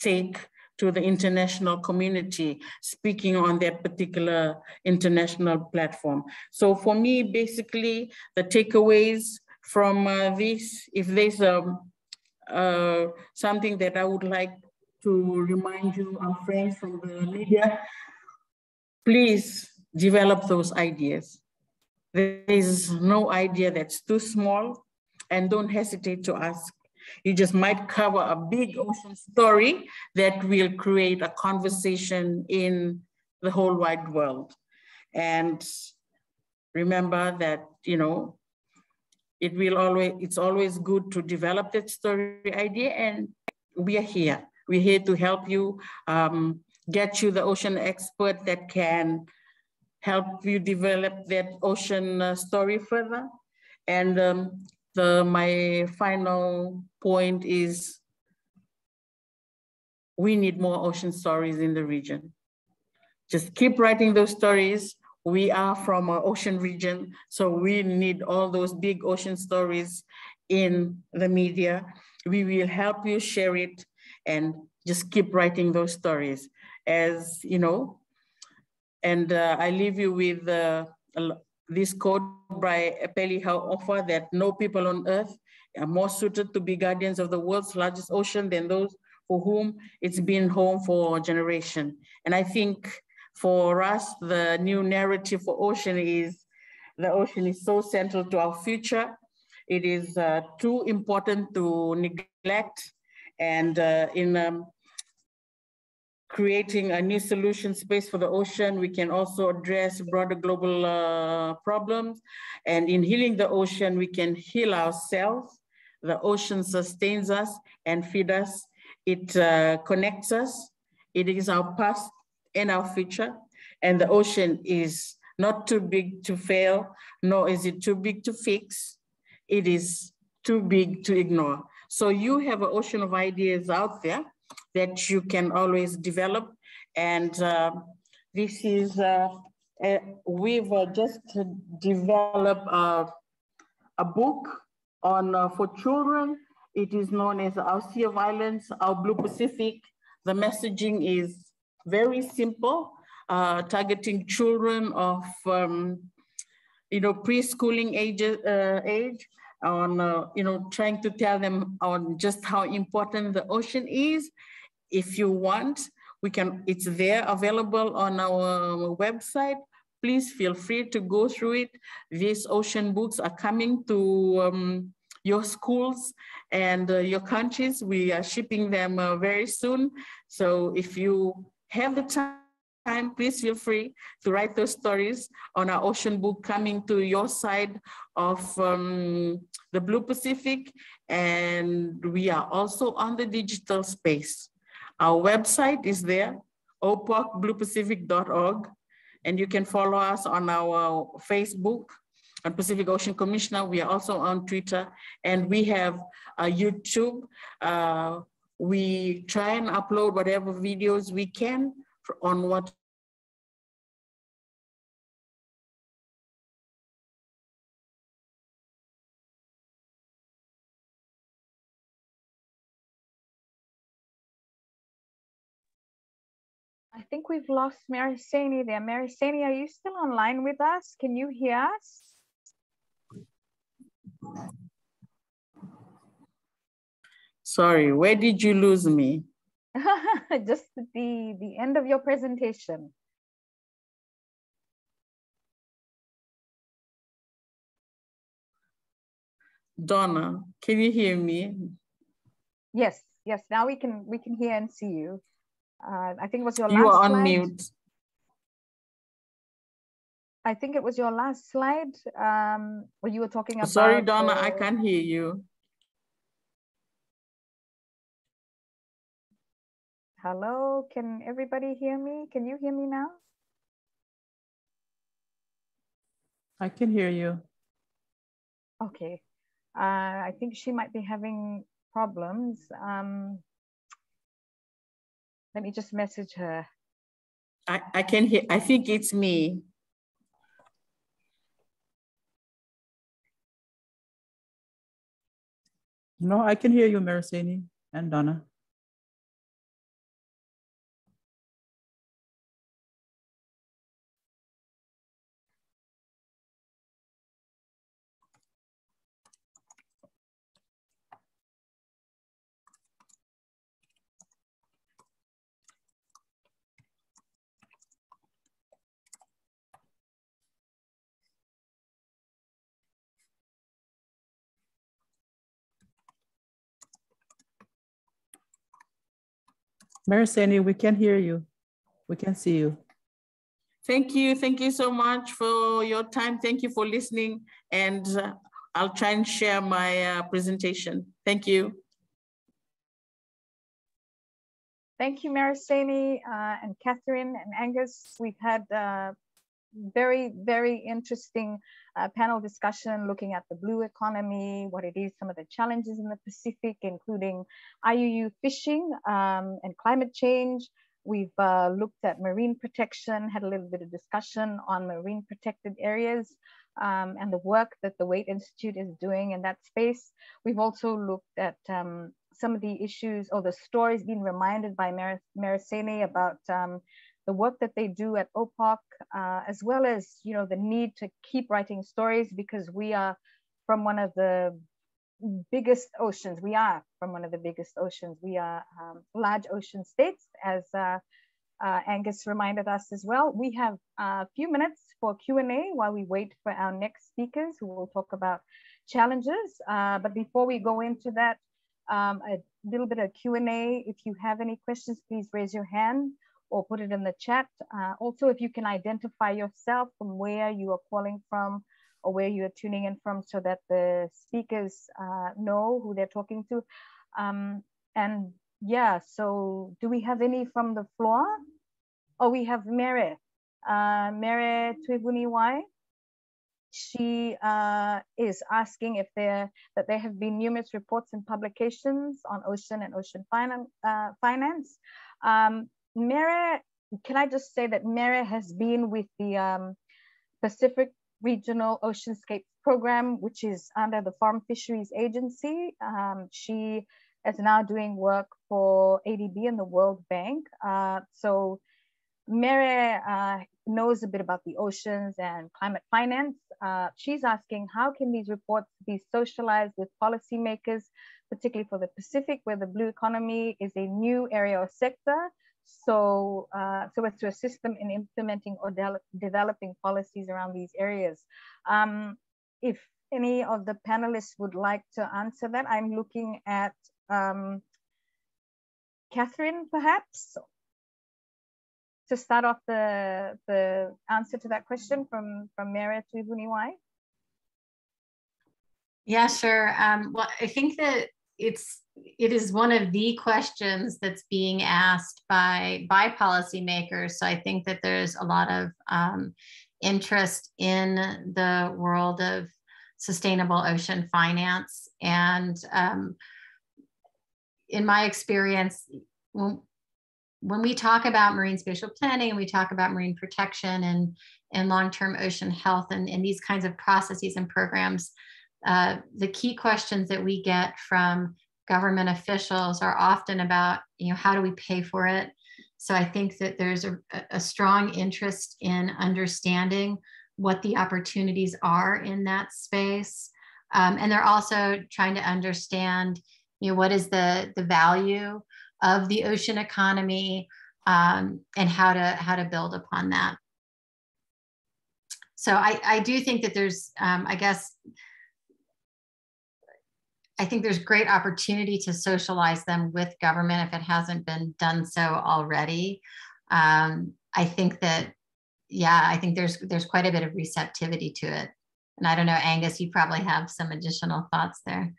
G: take to the international community speaking on that particular international platform. So for me, basically the takeaways from uh, this, if there's um, uh, something that I would like to remind you, our friends from the media, please develop those ideas. There is no idea that's too small and don't hesitate to ask. You just might cover a big ocean story that will create a conversation in the whole wide world. And remember that, you know, it will always, it's always good to develop that story idea and we are here. We're here to help you, um, get you the ocean expert that can help you develop that ocean uh, story further. And um, the, my final point is we need more ocean stories in the region. Just keep writing those stories. We are from an ocean region, so we need all those big ocean stories in the media. We will help you share it and just keep writing those stories. As you know, and uh, I leave you with uh, this quote by Epeli Hau'ofa that no people on earth are more suited to be guardians of the world's largest ocean than those for whom it's been home for a generation. And I think for us, the new narrative for ocean is the ocean is so central to our future. It is uh, too important to neglect. And uh, in um, creating a new solution space for the ocean. We can also address broader global uh, problems. And in healing the ocean, we can heal ourselves. The ocean sustains us and feeds us. It uh, connects us. It is our past and our future. And the ocean is not too big to fail, nor is it too big to fix. It is too big to ignore. So you have an ocean of ideas out there that you can always develop. And uh, this is, uh, uh, we've uh, just developed a, a book on uh, for children. It is known as Our Sea of Islands, Our Blue Pacific. The messaging is very simple, uh, targeting children of um, you know, preschooling age, age on, uh, you know, trying to tell them on just how important the ocean is. If you want, we can, it's there available on our website. Please feel free to go through it. These ocean books are coming to um, your schools and uh, your countries. We are shipping them uh, very soon. So if you have the time, time, please feel free to write those stories on our ocean book coming to your side of um, the Blue Pacific. And we are also on the digital space. Our website is there, opocbluepacific.org. And you can follow us on our Facebook on Pacific Ocean Commissioner. We are also on Twitter and we have a YouTube. Uh, we try and upload whatever videos we can on what
A: think we've lost Mary Mereseini there. Mary Mereseini, are you still online with us? Can you hear us?
G: Sorry, where did you lose me?
A: Just the, the end of your presentation.
G: Donna, can you hear me?
A: Yes, yes. Now we can we can hear and see you. Uh, I think it was your
G: you
A: last
G: are on
A: slide.
G: mute.
A: I think it was your last slide um, where you were talking about.
G: Sorry, Donna,
A: the-
G: I can't hear you.
A: Hello, can everybody hear me? Can you hear me now?
H: I can hear you.
A: Okay. Uh, I think she might be having problems. Um, let me just message her.
G: I, I can hear, I think it's me.
H: No, I can hear you, Mereseini and Donna. Mereseini, we can hear you. We can see you.
G: Thank you. Thank you so much for your time. Thank you for listening. And uh, I'll try and share my uh, presentation. Thank you.
A: Thank you, Mereseini uh, and Kathryn and Angus. We've had uh, very, very interesting uh, panel discussion looking at the blue economy, what it is, some of the challenges in the Pacific, including IUU fishing um, and climate change. We've uh, looked at marine protection, had a little bit of discussion on marine protected areas um, and the work that the Waitt Institute is doing in that space. We've also looked at um, some of the issues or the stories being reminded by Mar about um, the work that they do at OPOC, uh, as well as you know the need to keep writing stories because we are from one of the biggest oceans. We are from one of the biggest oceans. We are um, large ocean states, as uh, uh, Angus reminded us as well. We have a few minutes for Q&A while we wait for our next speakers who will talk about challenges. Uh, but before we go into that, um, a little bit of Q&A. If you have any questions, please raise your hand or put it in the chat. Uh, also, if you can identify yourself from where you are calling from or where you are tuning in from so that the speakers uh, know who they're talking to. Um, and yeah, so do we have any from the floor? Oh, we have Mary, uh, Mary Tuivuniwai. She uh, is asking if there that there have been numerous reports and publications on ocean and ocean finance. Uh, finance. Um, Mary, can I just say that Mary has been with the um, Pacific Regional Oceanscape Program, which is under the Forum Fisheries Agency. Um, she is now doing work for ADB and the World Bank. Uh, so Mary uh, knows a bit about the oceans and climate finance. Uh, she's asking how can these reports be socialized with policymakers, particularly for the Pacific, where the blue economy is a new area or sector, so, uh, so as to assist them in implementing or de developing policies around these areas. Um, if any of the panelists would like to answer that, I'm looking at um, Kathryn, perhaps, to start off the, the answer to that question from, from Mary Tuivuniwai.
E: Yeah, sure. Um, well, I think that it's it is one of the questions that's being asked by by policymakers. So I think that there's a lot of um, interest in the world of sustainable ocean finance. And um, in my experience, when, when we talk about marine spatial planning and we talk about marine protection and, and long-term ocean health and, and these kinds of processes and programs, uh, the key questions that we get from government officials are often about, you know, how do we pay for it? So I think that there's a, a strong interest in understanding what the opportunities are in that space. Um, and they're also trying to understand, you know, what is the, the value of the ocean economy um, and how to, how to build upon that. So I, I do think that there's, um, I guess, I think there's great opportunity to socialize them with government if it hasn't been done so already. Um, I think that, yeah, I think there's there's quite a bit of receptivity to it. And I don't know, Angus, you probably have some additional thoughts there.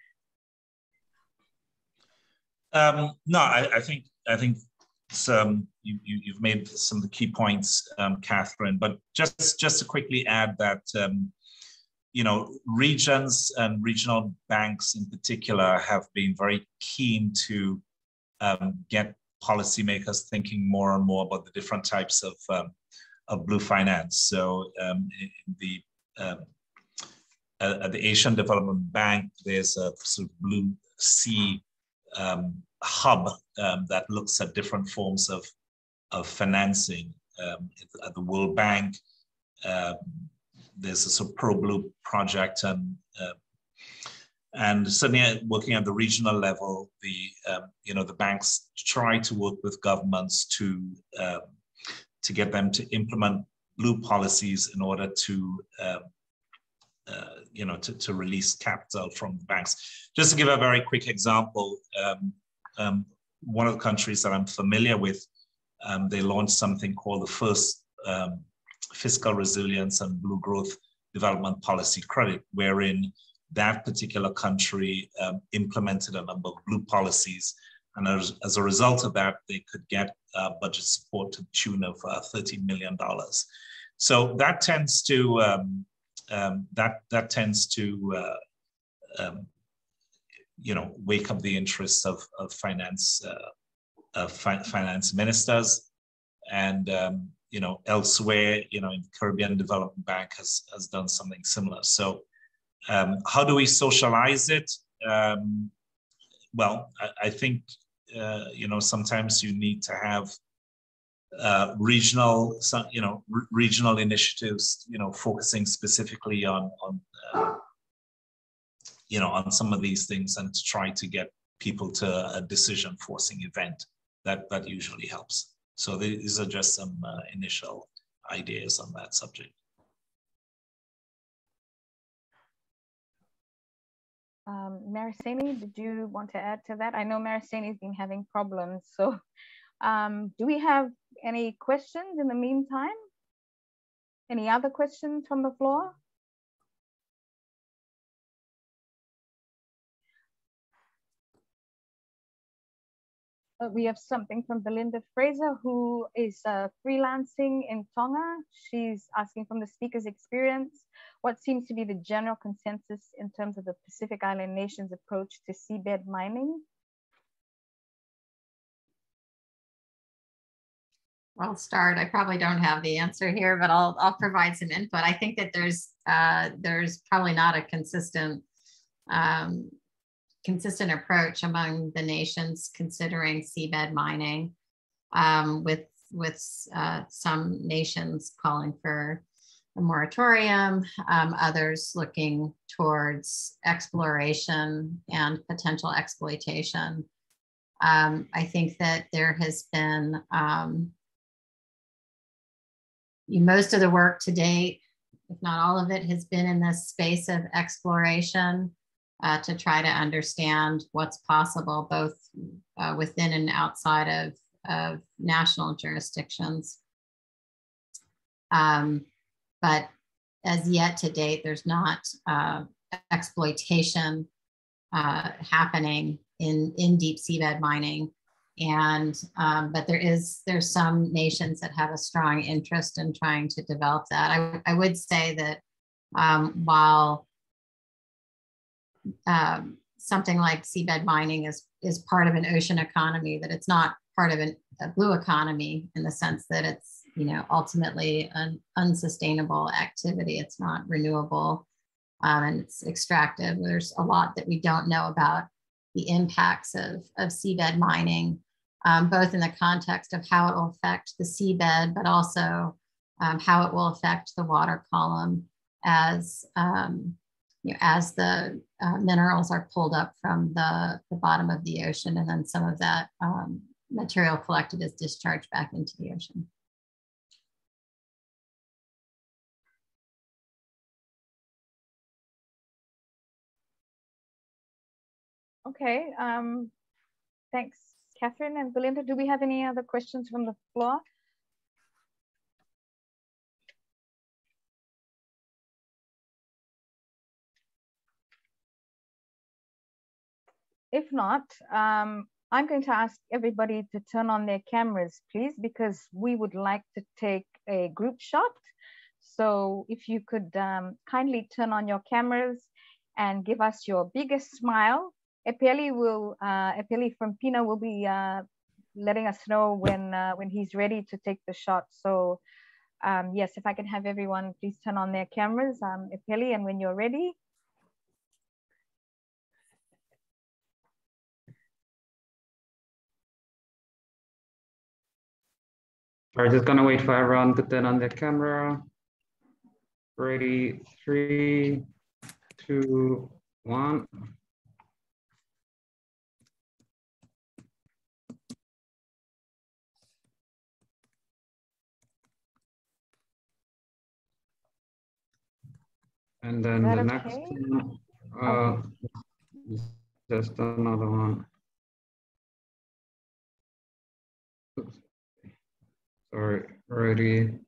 F: Um, no, I, I, think I think um, you, you have made some of the key points, um, Kathryn. But just just to quickly add that um, you know, regions and regional banks in particular have been very keen to um, get policymakers thinking more and more about the different types of, um, of blue finance. So um, the um, at the Asian Development Bank, there's a sort of blue sea um, hub um, that looks at different forms of, of financing. at the World Bank, there's a sort of PROBLUE project and uh, and certainly working at the regional level, the um, you know the banks try to work with governments to um, to get them to implement blue policies in order to um, uh, you know to, to release capital from the banks. Just to give a very quick example, um, um, one of the countries that I'm familiar with, um, they launched something called the first fiscal resilience and blue growth development policy credit, wherein that particular country um, implemented a number of blue policies. And as, as, a result of that, they could get uh, budget support to the tune of uh, $13 million. So that tends to um, um, that that tends to uh, um, you know wake up the interests of, of finance uh, fi finance ministers and um, you know elsewhere you know in Caribbean Development Bank has has done something similar. So um, how do we socialize it? Um, well, I, I think uh, you know sometimes you need to have uh, regional, some, you know, regional initiatives, you know, focusing specifically on, on uh, you know, on some of these things and to try to get people to a decision forcing event. That, that usually helps. So these are just some uh, initial ideas on that subject.
A: Um, did you want to add to that? I know Mereseini's been having problems, so um, do we have any questions in the meantime? Any other questions from the floor? Uh, we have something from Belinda Fraser, who is uh, freelancing in Tonga. She's asking from the speaker's experience, what seems to be the general consensus in terms of the Pacific Island nations approach to seabed mining?
E: I'll start. I probably don't have the answer here, but I'll I'll provide some input. I think that there's uh, there's probably not a consistent um, consistent approach among the nations considering seabed mining, um, with with uh, some nations calling for a moratorium, um, others looking towards exploration and potential exploitation. Um, I think that there has been um, most of the work to date, if not all of it, has been in this space of exploration uh, to try to understand what's possible both uh, within and outside of, of national jurisdictions. Um, but as yet to date, there's not uh, exploitation uh, happening in, in deep seabed mining and um, but there is there's some nations that have a strong interest in trying to develop that i, I would say that um, while um, something like seabed mining is is part of an ocean economy that it's not part of an, a blue economy in the sense that it's you know ultimately an unsustainable activity. It's not renewable um, and it's extractive. There's a lot that we don't know about the impacts of, of seabed mining um, both in the context of how it will affect the seabed, but also um, how it will affect the water column as, um, you know, as the uh, minerals are pulled up from the, the bottom of the ocean and then some of that um, material collected is discharged back into the ocean.
A: Okay, um, thanks. Kathryn and Belinda, do we have any other questions from the floor? If not, um, I'm going to ask everybody to turn on their cameras, please, because we would like to take a group shot. So if you could um, kindly turn on your cameras and give us your biggest smile Epeli will uh, Epeli from Pina will be uh, letting us know when uh, when he's ready to take the shot. So um, yes, if I can have everyone please turn on their cameras, um, Epeli, and when you're ready.
I: We're just gonna wait for everyone to turn on their camera. Ready, three, two, one. And then the next okay? one, uh, okay. just another one. Sorry, ready.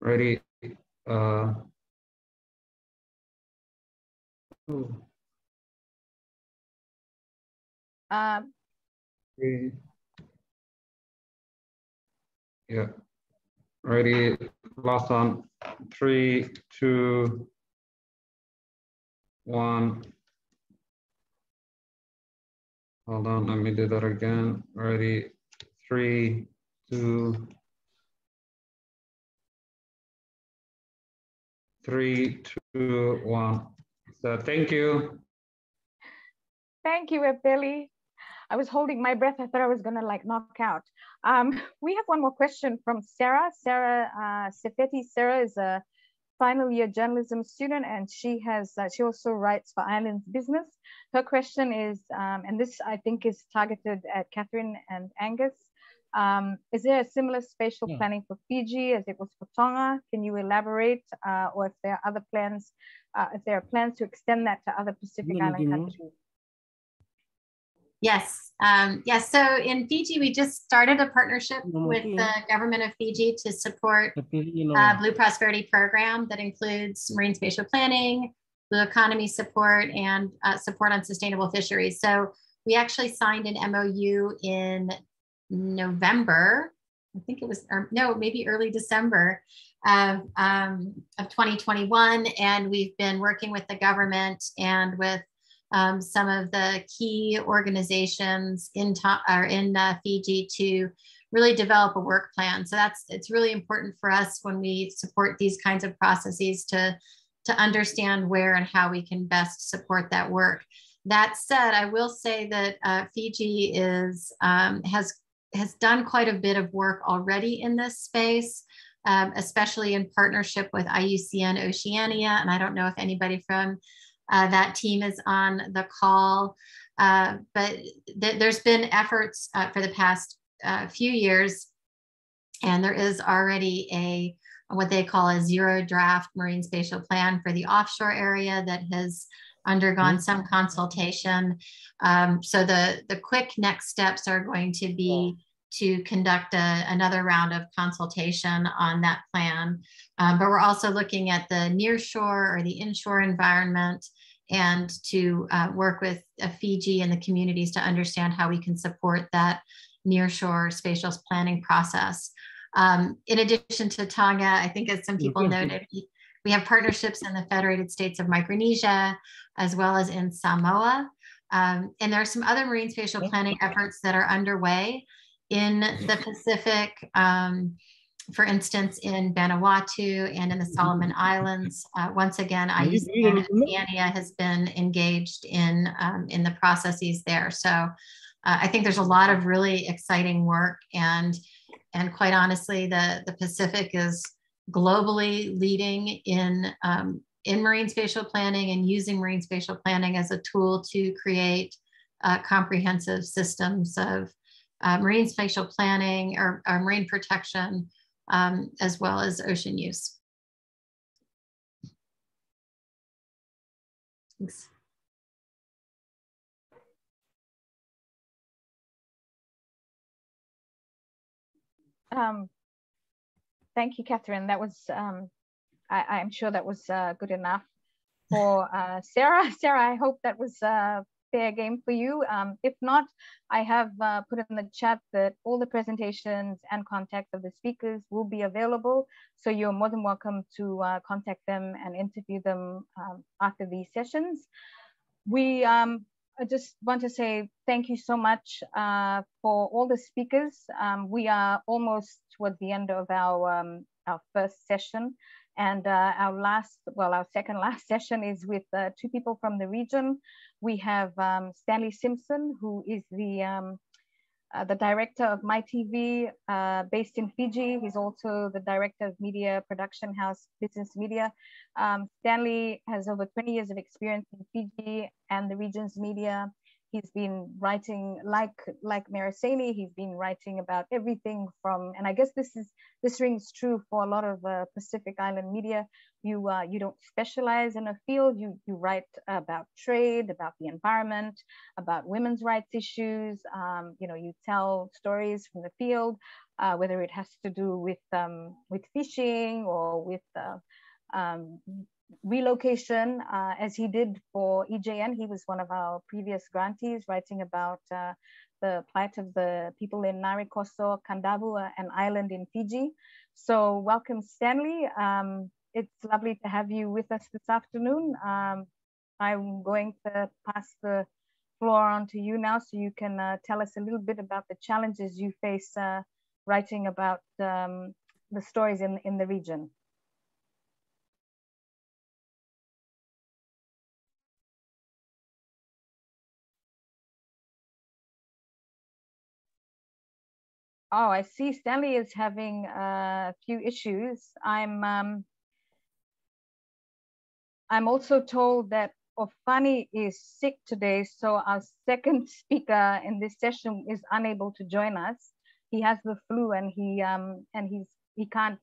I: Ready. Uh,
A: Um,
I: three. Yeah. Ready, last one. Three, two, one. Hold on, let me do that again. Ready, three, two, three, two, one. So thank you.
A: Thank you, Epeli. I was holding my breath. I thought I was gonna like knock out. Um, we have one more question from Sarah. Sarah uh, Sefeti. Sarah is a final year journalism student and she has, uh, she also writes for Islands Business. Her question is, um, and this I think is targeted at Kathryn and Angus. Um, is there a similar spatial
J: Yeah.
A: planning for Fiji as it was for Tonga? Can you elaborate uh, or if there are other plans, uh, if there are plans to extend that to other Pacific
J: Yeah,
A: Island
J: you
A: countries?
E: Yes, um, yes. So in Fiji, we just started a partnership with the government of Fiji to support uh, Blue Prosperity Program that includes marine spatial planning, blue economy support, and uh, support on sustainable fisheries. So we actually signed an MOU in November. I think it was, or no, maybe early December of, um, of 2021. And we've been working with the government and with um, some of the key organizations in, to- in uh, Fiji to really develop a work plan. So that's it's really important for us when we support these kinds of processes to to understand where and how we can best support that work. That said, I will say that uh, Fiji is um, has has done quite a bit of work already in this space, um, especially in partnership with IUCN Oceania. And I don't know if anybody from uh, that team is on the call, uh, but th- there's been efforts uh, for the past uh, few years, and there is already a what they call a zero draft marine spatial plan for the offshore area that has undergone some consultation. Um, so the the quick next steps are going to be to conduct a, another round of consultation on that plan. Um, but we're also looking at the nearshore or the inshore environment and to uh, work with uh, Fiji and the communities to understand how we can support that nearshore spatial planning process. Um, in addition to Tonga, I think as some people noted, we- we have partnerships in the Federated States of Micronesia, as well as in Samoa. Um, and there are some other marine spatial planning efforts that are underway in the Pacific. Um, for instance, in Vanuatu and in the Solomon Islands. Uh, once again, IUCN Oceania has been engaged in, um, in the processes there. So uh, I think there's a lot of really exciting work and, and quite honestly, the, the Pacific is globally leading in, um, in marine spatial planning and using marine spatial planning as a tool to create uh, comprehensive systems of uh, marine spatial planning or, or marine protection, um, as well as ocean use. Thanks.
A: Um, thank you, Kathryn. That was, um, I, I'm sure that was uh, good enough for uh, Sarah. Sarah, I hope that was uh, fair game for you. Um, if not, I have uh, put in the chat that all the presentations and contact of the speakers will be available. So you're more than welcome to uh, contact them and interview them um, after these sessions. We um, I just want to say thank you so much uh, for all the speakers. Um, we are almost towards the end of our, um, our first session. And uh, our last, well, our second last session is with uh, two people from the region. We have um, Stanley Simpson, who is the, um, uh, the director of Mai TV uh, based in Fiji. He's also the director of media production house Business Media. Um, Stanley has over 20 years of experience in Fiji and the region's media. He's been writing like like Mereseini, he's been writing about everything from, and I guess this is this rings true for a lot of uh, Pacific Island media. You uh, you don't specialize in a field. You you write about trade, about the environment, about women's rights issues. Um, you know, you tell stories from the field, uh, whether it has to do with um, with fishing or with uh, um, relocation, uh, as he did for EJN. He was one of our previous grantees writing about uh, the plight of the people in Narikoso, Kadavu, uh, an island in Fiji. So welcome, Stanley. Um, it's lovely to have you with us this afternoon. Um, I'm going to pass the floor on to you now so you can uh, tell us a little bit about the challenges you face uh, writing about um, the stories in, in the region. Oh, I see Stanley is having a few issues. I'm um, I'm also told that Ofani is sick today, so our second speaker in this session is unable to join us. He has the flu and he um, and he's he can't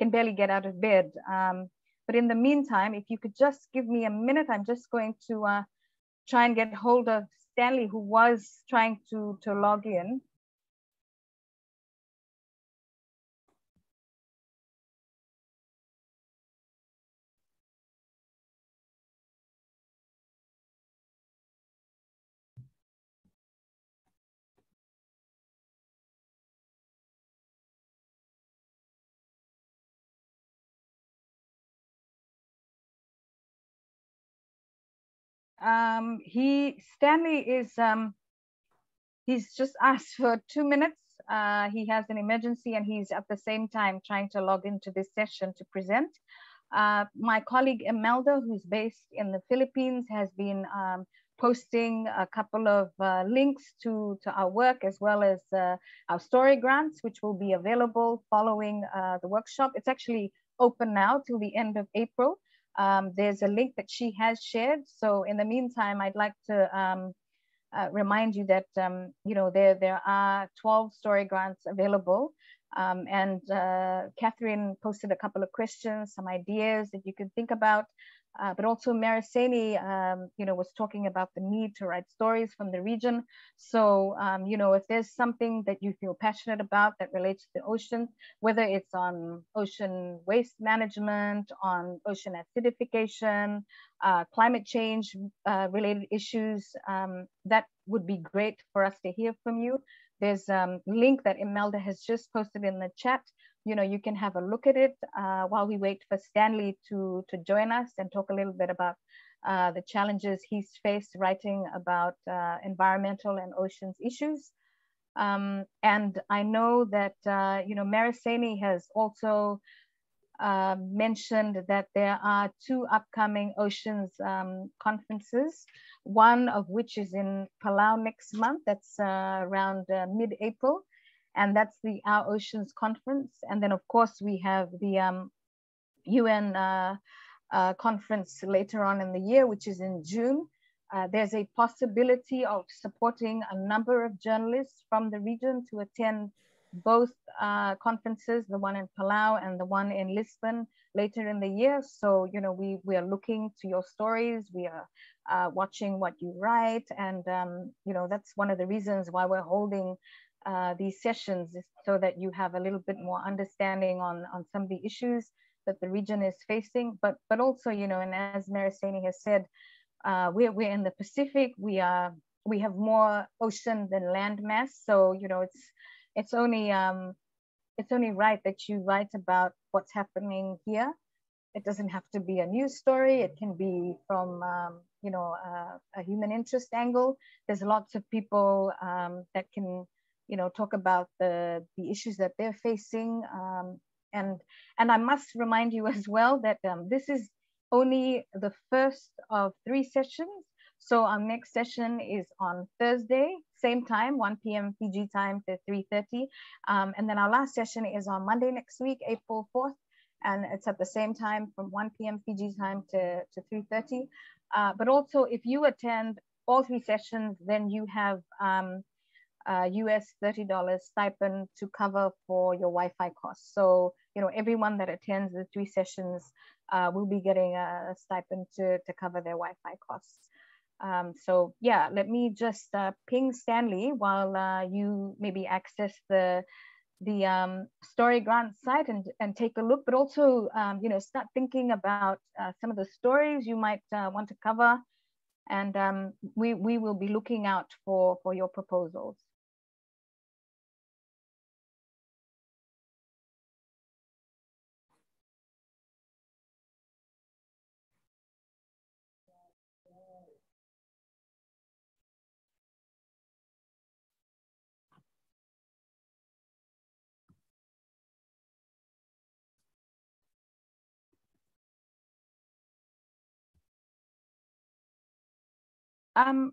A: can barely get out of bed. Um, but in the meantime, if you could just give me a minute, I'm just going to uh, try and get hold of Stanley, who was trying to to log in. Um, he Stanley is um, he's just asked for two minutes. Uh, he has an emergency and he's at the same time trying to log into this session to present. Uh, my colleague Imelda, who's based in the Philippines, has been um, posting a couple of uh, links to, to our work as well as uh, our story grants, which will be available following uh, the workshop. It's actually open now till the end of April. Um, there's a link that she has shared. So in the meantime, I'd like to um, uh, remind you that, um, you know, there, there are 12 story grants available. Um, and uh, Kathryn posted a couple of questions, some ideas that you could think about. Uh, but also Mereseini, um, you know, was talking about the need to write stories from the region. So, um, you know, if there's something that you feel passionate about that relates to the ocean, whether it's on ocean waste management, on ocean acidification, uh, climate change uh, related issues, um, that would be great for us to hear from you. There's a um, link that Imelda has just posted in the chat you know, you can have a look at it uh, while we wait for Stanley to, to join us and talk a little bit about uh, the challenges he's faced writing about uh, environmental and oceans issues. Um, and I know that, uh, you know, Mereseini has also uh, mentioned that there are two upcoming oceans um, conferences, one of which is in Palau next month, that's uh, around mid-April, and that's the Our Oceans Conference. And then, of course, we have the um, UN uh, uh, conference later on in the year, which is in June. Uh, there's a possibility of supporting a number of journalists from the region to attend both uh, conferences, the one in Palau and the one in Lisbon later in the year. So, you know, we, we are looking to your stories. We are uh, watching what you write. And, um, you know, that's one of the reasons why we're holding uh, these sessions so that you have a little bit more understanding on, on some of the issues that the region is facing, but, but also, you know, and as Mereseini has said, uh, we're, we're in the Pacific, we are, we have more ocean than land mass. So, you know, it's, it's only, um, it's only right that you write about what's happening here. It doesn't have to be a news story. It can be from, um, you know, uh, a human interest angle. There's lots of people um, that can you know, talk about the, the issues that they're facing. Um, and, and I must remind you as well that um, this is only the first of three sessions. So our next session is on Thursday, same time, 1 p.m. Fiji time to 3.30. Um, and then our last session is on Monday next week, April 4th. And it's at the same time from 1 p.m. Fiji time to, to 3.30. Uh, but also if you attend all three sessions, then you have um, uh, US $30 stipend to cover for your Wi-Fi costs. So, you know, everyone that attends the three sessions uh, will be getting a stipend to, to cover their Wi-Fi costs. Um, so yeah, let me just uh, ping Stanley while uh, you maybe access the, the um, Story Grant site and, and take a look, but also, um, you know, start thinking about uh, some of the stories you might uh, want to cover. And um, we, we will be looking out for, for your proposals. Um,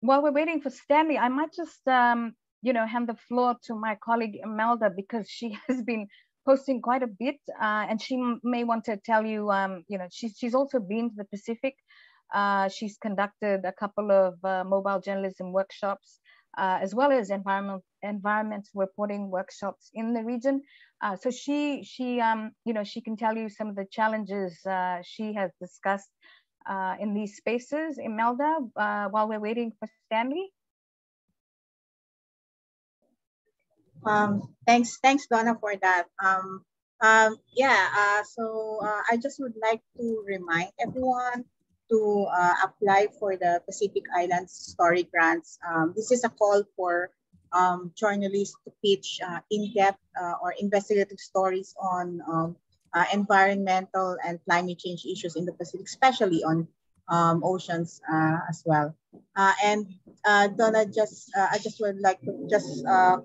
A: while we're waiting for Stanley, I might just, um, you know, hand the floor to my colleague Imelda because she has been posting quite a bit uh, and she may want to tell you, um, you know, she's, she's also been to the Pacific. Uh, she's conducted a couple of uh, mobile journalism workshops uh, as well as environment environmental reporting workshops in the region. Uh, so she, she, um, you know, she can tell you some of the challenges uh, she has discussed uh, in these spaces. Imelda, uh, while we're waiting for Stanley.
J: Um, thanks, thanks Donna for that. Um, um, yeah, uh, so uh, I just would like to remind everyone to uh, apply for the Pacific Islands Story Grants. Um, this is a call for um, journalists to pitch uh, in-depth uh, or investigative stories on um, uh, environmental and climate change issues in the Pacific, especially on um, oceans uh, as well. Uh, and uh, Donna, just uh, I just would like to just uh,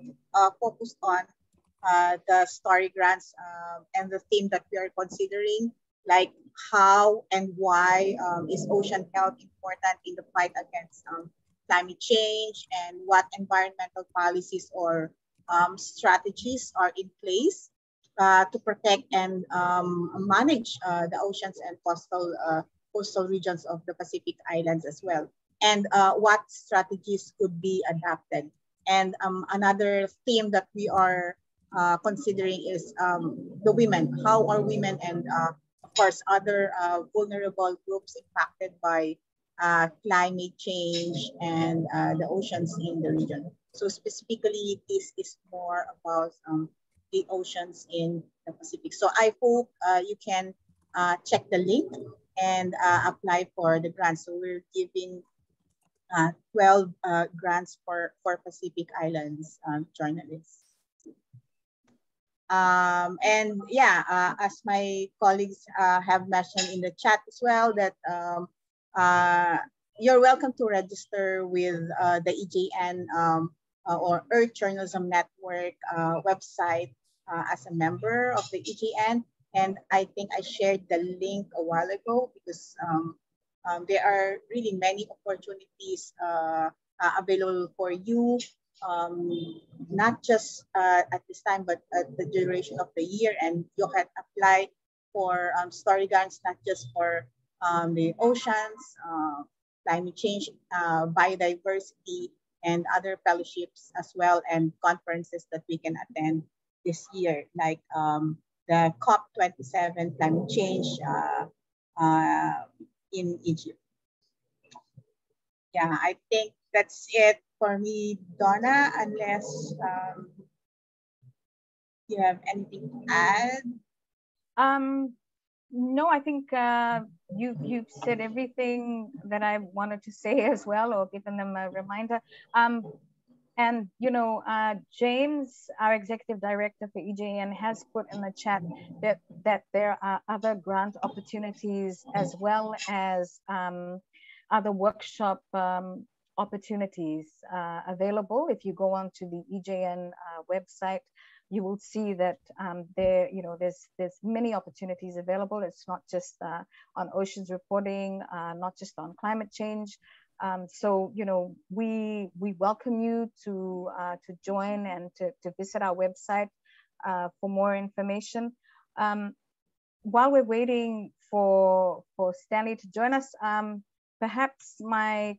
J: focus on the story grants um, and the theme that we are considering, like how and why um, is ocean health important in the fight against um, climate change and what environmental policies or um, strategies are in place uh, to protect and um, manage uh, the oceans and coastal uh, coastal regions of the Pacific Islands as well, and uh, what strategies could be adapted. And um, another theme that we are uh, considering is um, the women. How are women and uh, of course other vulnerable groups impacted by climate change and the oceans in the region? So specifically, this is more about um, oceans in the Pacific. So I hope uh, you can uh, check the link and uh, apply for the grant. So we're giving uh, 12 uh, grants for, for Pacific Islands um, journalists. Um, and yeah, uh, as my colleagues have mentioned in the chat as well, that um, you're welcome to register with the EJN um, uh, or Earth Journalism Network uh, website uh, as a member of the EJN. And I think I shared the link a while ago because um, um, there are really many opportunities uh, uh, available for you, um, not just uh, at this time, but at the duration of the year. And you can apply for um, story not just for um, the oceans, uh, climate change, uh, biodiversity, and other fellowships as well, and conferences that we can attend this year, like um, the COP27 climate change uh, uh, in Egypt. Yeah, I think that's it for me, Donna, unless um, you have anything to add.
A: Um, no, I think uh, you you've said everything that I wanted to say as well, or given them a reminder. Um, and you know, uh, James, our executive director for EJN, has put in the chat that that there are other grant opportunities as well as um, other workshop um, opportunities uh, available. If you go onto the EJN uh, website, you will see that um, there, you know, there's there's many opportunities available. It's not just uh, on oceans reporting, uh, not just on climate change, um, so, you know, we, we welcome you to, uh, to join and to, to visit our website uh, for more information. Um, while we're waiting for, for Stanley to join us, um, perhaps my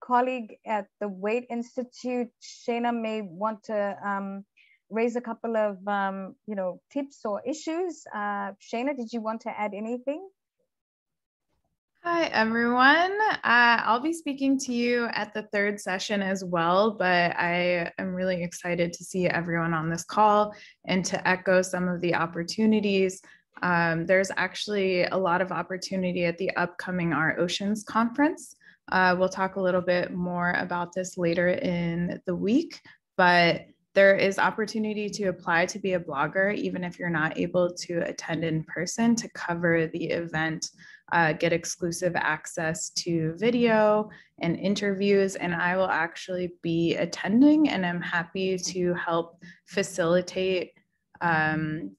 A: colleague at the Waitt Institute, Shana, may want to um, raise a couple of, um, you know, tips or issues. Uh, Shana, did you want to add anything?
K: Hi, everyone. Uh, I'll be speaking to you at the third session as well, but I am really excited to see everyone on this call and to echo some of the opportunities. Um, there's actually a lot of opportunity at the upcoming Our Oceans conference. Uh, we'll talk a little bit more about this later in the week, but there is opportunity to apply to be a blogger, even if you're not able to attend in person to cover the event uh, get exclusive access to video and interviews. And I will actually be attending, and I'm happy to help facilitate um,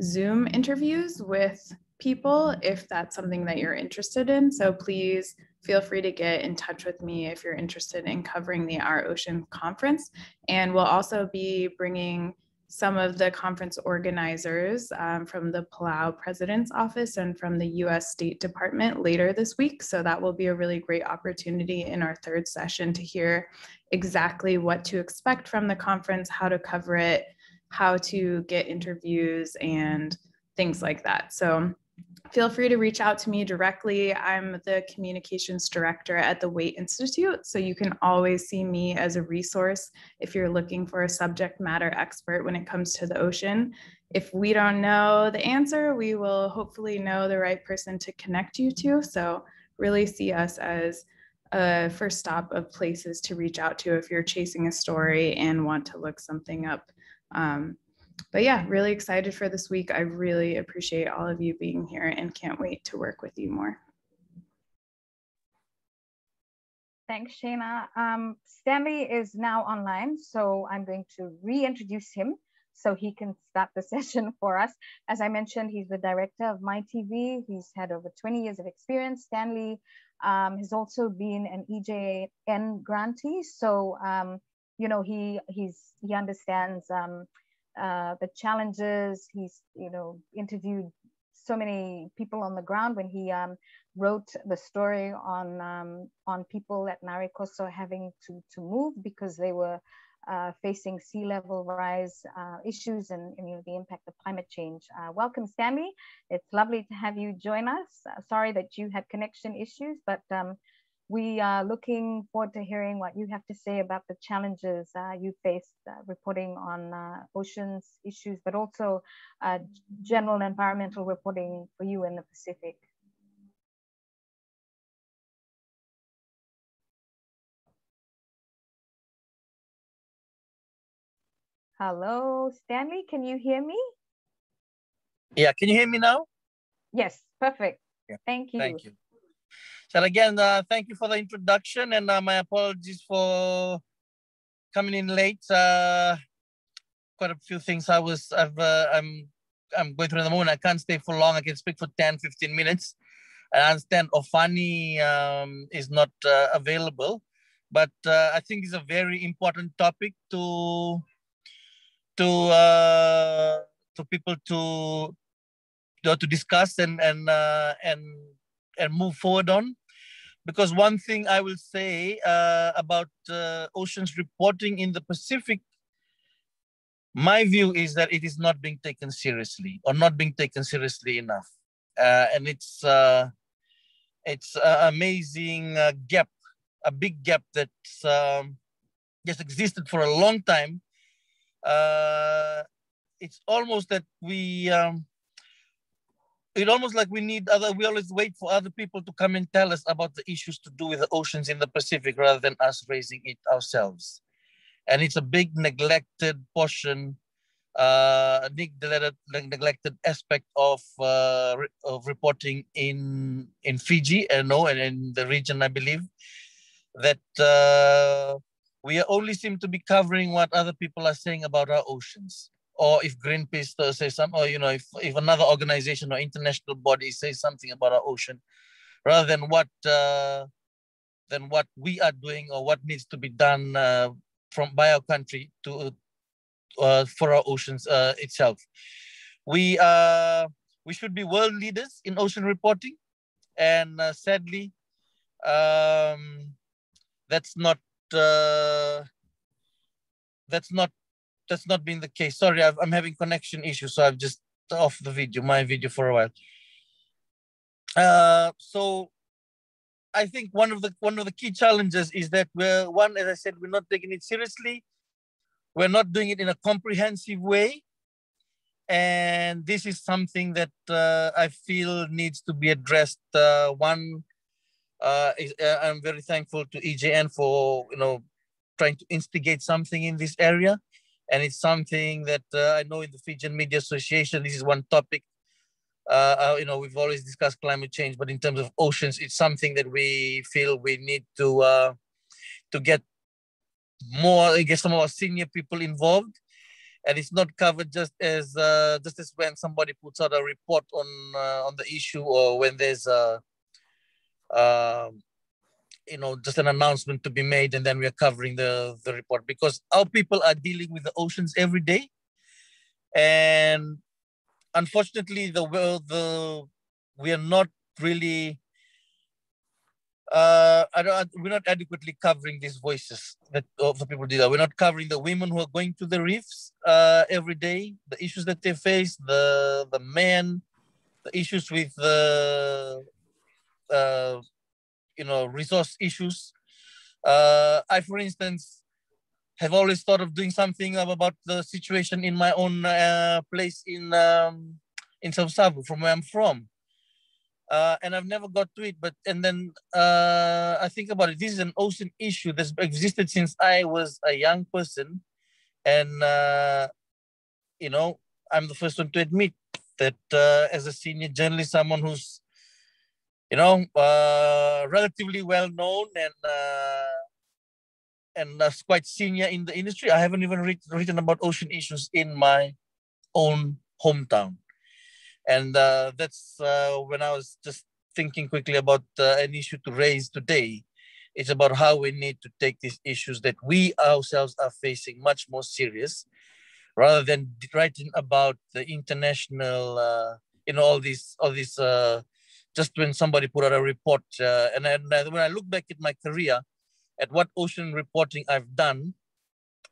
K: Zoom interviews with people if that's something that you're interested in. So please feel free to get in touch with me if you're interested in covering the Our Ocean conference. And we'll also be bringing some of the conference organizers um, from the Palau President's Office and from the US State Department later this week. So that will be a really great opportunity in our third session to hear exactly what to expect from the conference, how to cover it, how to get interviews, and things like that. So feel free to reach out to me directly. I'm the communications director at the Waitt Institute, so you can always see me as a resource if you're looking for a subject matter expert when it comes to the ocean. If we don't know the answer, we will hopefully know the right person to connect you to. So really see us as a first stop of places to reach out to if you're chasing a story and want to look something up. Um, but yeah, really excited for this week. I really appreciate all of you being here and can't wait to work with you more.
A: Thanks, Shana. Um, Stanley is now online, so I'm going to reintroduce him so he can start the session for us. As I mentioned, he's the director of Mai TV. He's had over 20 years of experience. Stanley um, has also been an EJN grantee, so um, you know he he's he understands um, uh, the challenges. He's, you know, interviewed so many people on the ground when he um, wrote the story on um, on people at Narikoso having to, to move because they were uh, facing sea level rise uh, issues and, and, you know, the impact of climate change. Uh, welcome, Stanley. It's lovely to have you join us. Uh, sorry that you had connection issues, but um, we are looking forward to hearing what you have to say about the challenges uh, you faced uh, reporting on uh, oceans issues, but also uh, general environmental reporting for you in the Pacific. Hello, Stanley, can you hear me?
L: Yeah, can you hear me now?
A: Yes, perfect. Yeah. Thank you.
L: Thank you. So again, uh, thank you for the introduction and uh, my apologies for coming in late. Uh, quite a few things I was, I've, uh, I'm, I'm going through the moment. I can't stay for long. I can speak for 10, 15 minutes. I understand Ofani um, is not uh, available, but uh, I think it's a very important topic to to uh, to people to to discuss and and and and move forward on. Because one thing I will say uh, about uh, oceans reporting in the Pacific, my view is that it is not being taken seriously or not being taken seriously enough. Uh, and it's uh, it's an amazing uh, gap, a big gap that's um, just existed for a long time. Uh, it's almost that we um, it's almost like we need other we always wait for other people to come and tell us about the issues to do with the oceans in the pacific rather than us raising it ourselves. And it's a big neglected portion uh neglected, neglected aspect of uh, of reporting in in fiji and no and in the region i believe that uh we only seem to be covering what other people are saying about our oceans or if Greenpeace says some, or you know, if, if another organization or international body says something about our ocean, rather than what uh, than what we are doing or what needs to be done uh, from by our country to uh, for our oceans uh, itself. We uh, we should be world leaders in ocean reporting, and uh, sadly, um, that's not that's not that's not been the case. Sorry, i am having connection issues, so I've just off the video, my video for a while. Uh, so I think one of the one of the key challenges is that we're one, as I said, we're not taking it seriously. We're not doing it in a comprehensive way, and this is something that uh, I feel needs to be addressed. Uh, one, uh, is, uh, I'm very thankful to EJN for you know trying to instigate something in this area, and it's something that uh, I know in the Fijian Media Association. This is one topic uh, uh, you know, we've always discussed climate change, but in terms of oceans, it's something that we feel we need to uh, to get more, I guess, some more senior people involved, and it's not covered just as uh, just as when somebody puts out a report on uh, on the issue or when there's a uh, you know just an announcement to be made and then we are covering the the report because our people are dealing with the oceans every day and unfortunately, the world the we are not really. Uh, I don't, we're not adequately covering these voices that of the people do that. We're not covering the women who are going to the reefs uh, every day, the issues that they face, the the men, the issues with the uh, you know resource issues. Uh, I, for instance, have always thought of doing something about the situation in my own uh, place in um, in Savusavu, from where I'm from. Uh, and I've never got to it. But and then uh, I think about it. This is an ocean issue that's existed since I was a young person, and uh, you know I'm the first one to admit that uh, as a senior journalist, someone who's you know uh, relatively well known and uh, and that's quite senior in the industry. I haven't even read, written about ocean issues in my own hometown. And uh, that's uh, when I was just thinking quickly about uh, an issue to raise today. It's about how we need to take these issues that we ourselves are facing much more serious, rather than writing about the international, uh, you know, all these, all these. Uh, just when somebody put out a report, uh, and, and when I look back at my career, at what ocean reporting I've done,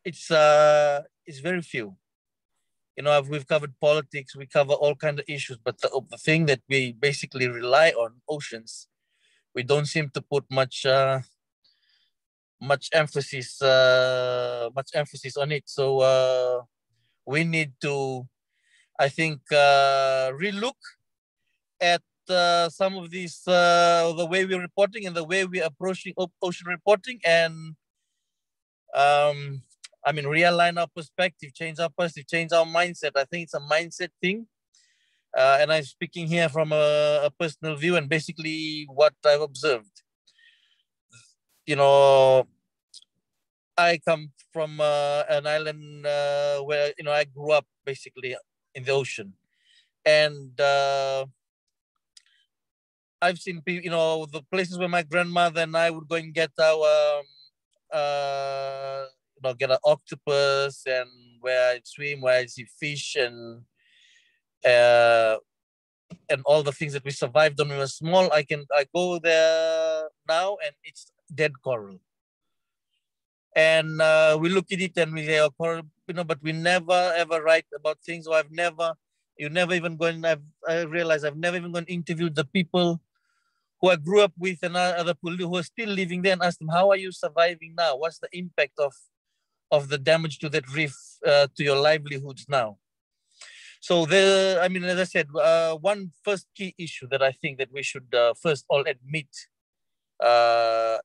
L: it's uh, it's very few. You know, I've, we've covered politics, we cover all kind of issues, but the, the thing that we basically rely on oceans, we don't seem to put much uh, much emphasis uh, much emphasis on it. So uh, we need to, I think, uh, relook at some of these, uh, the way we're reporting and the way we're approaching ocean reporting and, um, I mean, realign our perspective, change our perspective, change our mindset. I think it's a mindset thing. Uh, and I'm speaking here from a, a, personal view and basically what I've observed. You know, I come from uh, an island uh, where, you know, I grew up basically in the ocean. And uh, I've seen you know, the places where my grandmother and I would go and get our, um, uh, you know, get an octopus and where I swim, where I see fish and, uh, and all the things that we survived when we were small. I can, I go there now and it's dead coral. And uh, we look at it and we say, oh, coral, you know, but we never ever write about things. Or I've never, you never even gone, I've, I realize I've never even gone interviewed the people who I grew up with and other people who are still living there and ask them, how are you surviving now? What's the impact of, of the damage to that reef uh, to your livelihoods now? So the, I mean, as I said, uh, one first key issue that I think that we should uh, first all admit uh,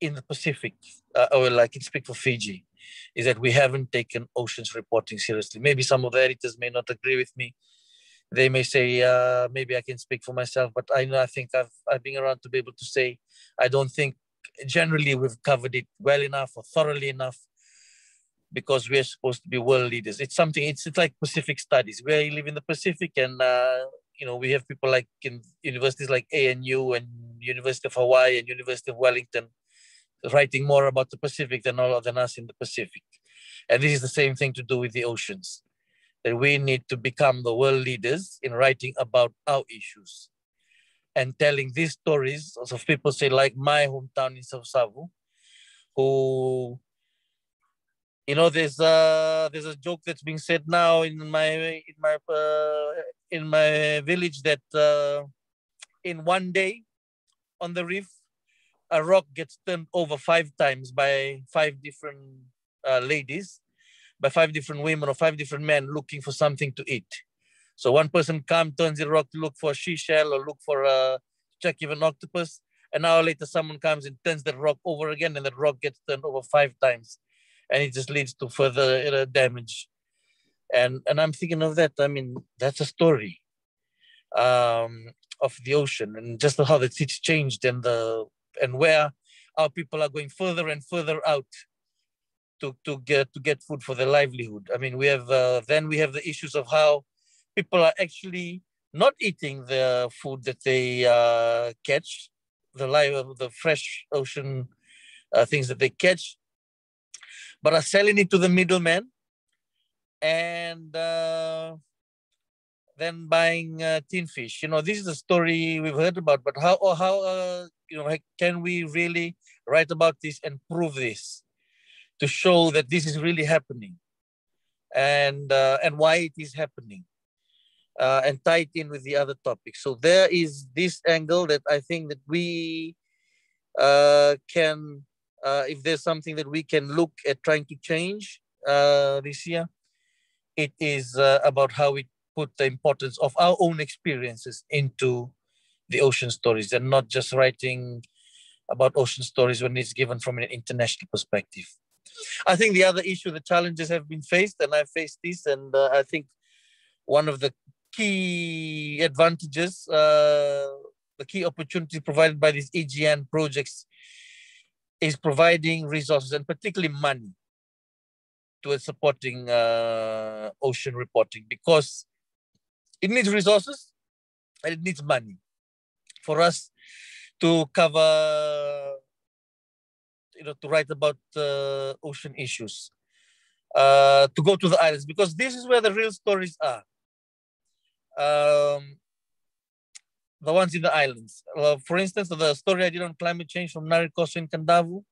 L: in the Pacific, uh, or I can speak for Fiji, is that we haven't taken oceans reporting seriously. Maybe some of the editors may not agree with me, they may say uh, maybe I can speak for myself, but I know I think I've I've been around to be able to say I don't think generally we've covered it well enough or thoroughly enough because we're supposed to be world leaders. It's something. It's, it's like Pacific studies. We live in the Pacific, and uh, you know we have people like in universities like ANU and University of Hawaii and University of Wellington writing more about the Pacific than all than us in the Pacific. And this is the same thing to do with the oceans that we need to become the world leaders in writing about our issues and telling these stories of people say like my hometown in Savusavu, who you know there's a there's a joke that's being said now in my in my uh, in my village that uh, in one day on the reef a rock gets turned over five times by five different uh, ladies, by five different women or five different men looking for something to eat. So one person comes, turns the rock to look for a seashell or look for a check even octopus. An hour later, someone comes and turns the rock over again, and the rock gets turned over five times, and it just leads to further uh, damage. And and I'm thinking of that. I mean, that's a story um, of the ocean, and just how the it's changed, and the and where our people are going further and further out to to get to get food for their livelihood. I mean, we have uh, then we have the issues of how people are actually not eating the food that they uh, catch, the live, the fresh ocean uh, things that they catch, but are selling it to the middleman and uh, then buying uh, tin fish. You know, this is a story we've heard about, but how or how uh, you know can we really write about this and prove this to show that this is really happening and uh, and why it is happening uh, and tie it in with the other topics. So there is this angle that I think that we uh, can, uh, if there's something that we can look at trying to change uh, this year, it is uh, about how we put the importance of our own experiences into the ocean stories and not just writing about ocean stories when it's given from an international perspective. I think the other issue, the challenges have been faced, and I faced this, and uh, I think one of the key advantages, uh, the key opportunity provided by these EJN projects is providing resources and particularly money to supporting uh, ocean reporting because it needs resources and it needs money. For us to cover, you know, to write about uh, ocean issues, uh, to go to the islands because this is where the real stories are um, the ones in the islands. For instance, the story I did on climate change from Narikoso in Kadavu,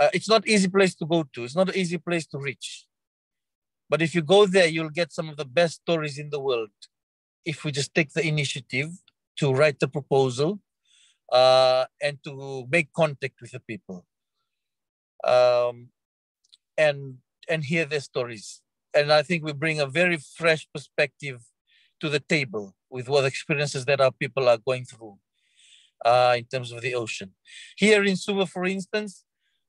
L: uh, it's not easy place to go to. It's not an easy place to reach. But if you go there, you'll get some of the best stories in the world. If we just take the initiative to write the proposal uh, and to make contact with the people um, and and hear their stories and I think we bring a very fresh perspective to the table with what experiences that our people are going through uh, in terms of the ocean. Here in Suva, for instance,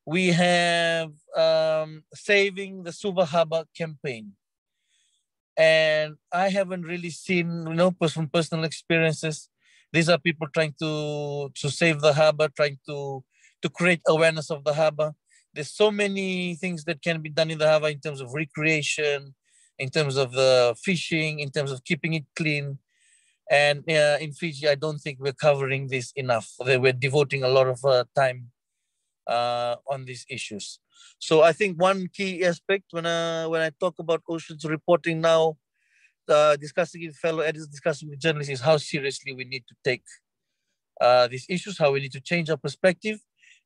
L: we have um, Saving the Suva Harbor campaign. And I haven't really seen, you know, from personal experiences, these are people trying to, to save the harbor, trying to, to create awareness of the harbor there's so many things that can be done in the harbor in terms of recreation, in terms of the fishing, in terms of keeping it clean. And uh, in Fiji, I don't think we're covering this enough. We're devoting a lot of uh, time uh, on these issues. So I think one key aspect when I, when I talk about oceans reporting now, uh, discussing with fellow editors, discussing with journalists is how seriously we need to take uh, these issues, how we need to change our perspective,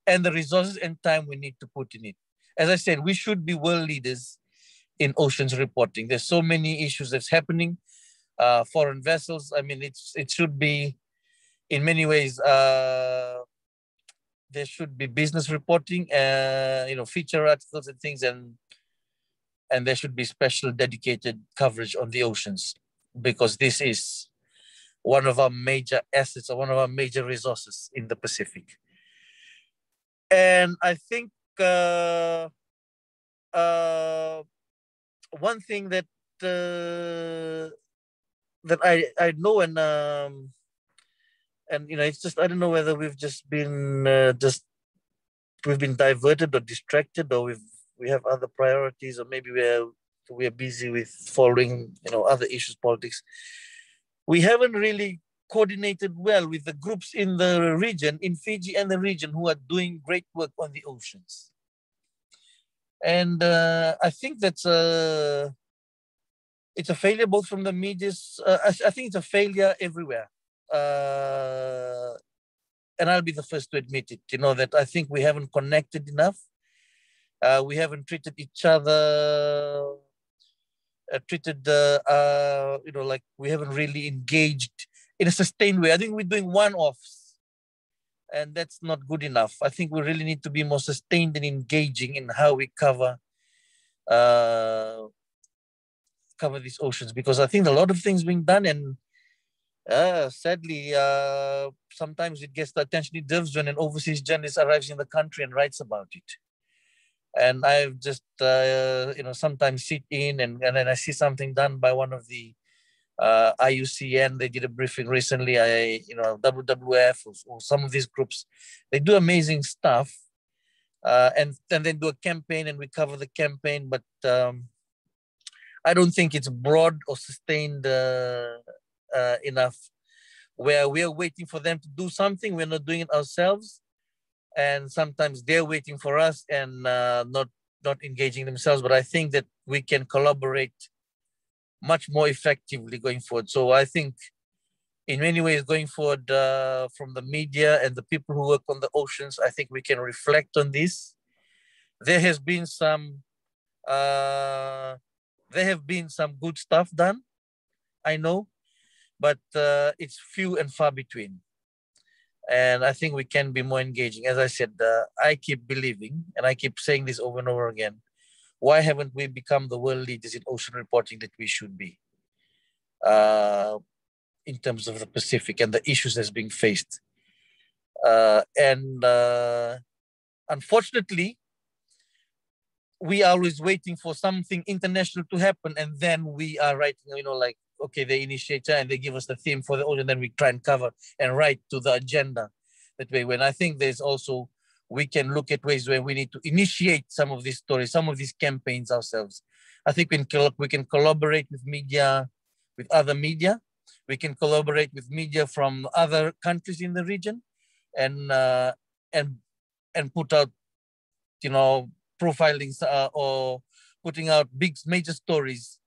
L: and the resources and time we need to put in it. As I said, we should be world leaders in oceans reporting. There's so many issues that's happening. Uh, foreign vessels. I mean, it's it should be, in many ways, uh, there should be business reporting, uh, you know, feature articles and things, and and there should be special dedicated coverage on the oceans because this is one of our major assets or one of our major resources in the Pacific. And I think uh, uh, one thing that uh, that I I know and um, and you know it's just I don't know whether we've just been uh, just we've been diverted or distracted or we've we have other priorities or maybe we're we're busy with following you know other issues politics we haven't really coordinated well with the groups in the region, in Fiji and the region, who are doing great work on the oceans. And uh, I think that's a, it's a failure both from the media's, uh, I, I, think it's a failure everywhere. Uh, and I'll be the first to admit it, you know, that I think we haven't connected enough. Uh, we haven't treated each other, uh, treated, uh, you know, like we haven't really engaged in a sustained way. I think we're doing one offs and that's not good enough. I think we really need to be more sustained and engaging in how we cover uh, cover these oceans because I think a lot of things being done and uh, sadly, uh, sometimes it gets the attention it deserves when an overseas journalist arrives in the country and writes about it. And I've just, uh, you know, sometimes sit in and, and then I see something done by one of the uh, IUCN. They did a briefing recently. I, you know, WWF or, or some of these groups, they do amazing stuff. Uh, and, and then do a campaign and we cover the campaign. But um, I don't think it's broad or sustained uh, uh, enough where we're waiting for them to do something, we're not doing it ourselves. And sometimes they're waiting for us and uh, not, not engaging themselves. But I think that we can collaborate much more effectively going forward. So I think in many ways going forward uh, from the media and the people who work on the oceans, I think we can reflect on this. There has been some, uh, there have been some good stuff done, I know, but uh, it's few and far between. And I think we can be more engaging. As I said, uh, I keep believing, and I keep saying this over and over again. Why haven't we become the world leaders in ocean reporting that we should be? Uh, in terms of the Pacific and the issues that's being faced. Uh, and uh, unfortunately, we are always waiting for something international to happen, and then we are writing, you know, like okay, they initiate and they give us the theme for the audience, then we try and cover and write to the agenda that way. When I think there's also we can look at ways where we need to initiate some of these stories, some of these campaigns ourselves. I think we can, we can collaborate with media, with other media. We can collaborate with media from other countries in the region, and uh, and and put out, you know, profilings uh, or putting out big major stories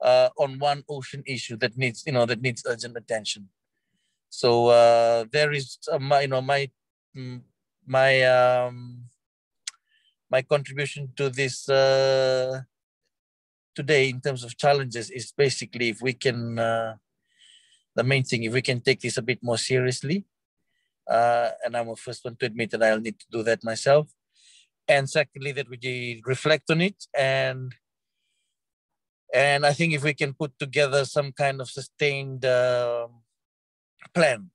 L: uh, on one ocean issue that needs, you know, that needs urgent attention. So uh, there is, uh, my, you know, my mm, my um, my contribution to this uh, today in terms of challenges is basically if we can, uh, the main thing, if we can take this a bit more seriously, uh, and I'm the first one to admit that I'll need to do that myself. And secondly, that we reflect on it and and I think if we can put together some kind of sustained uh, plan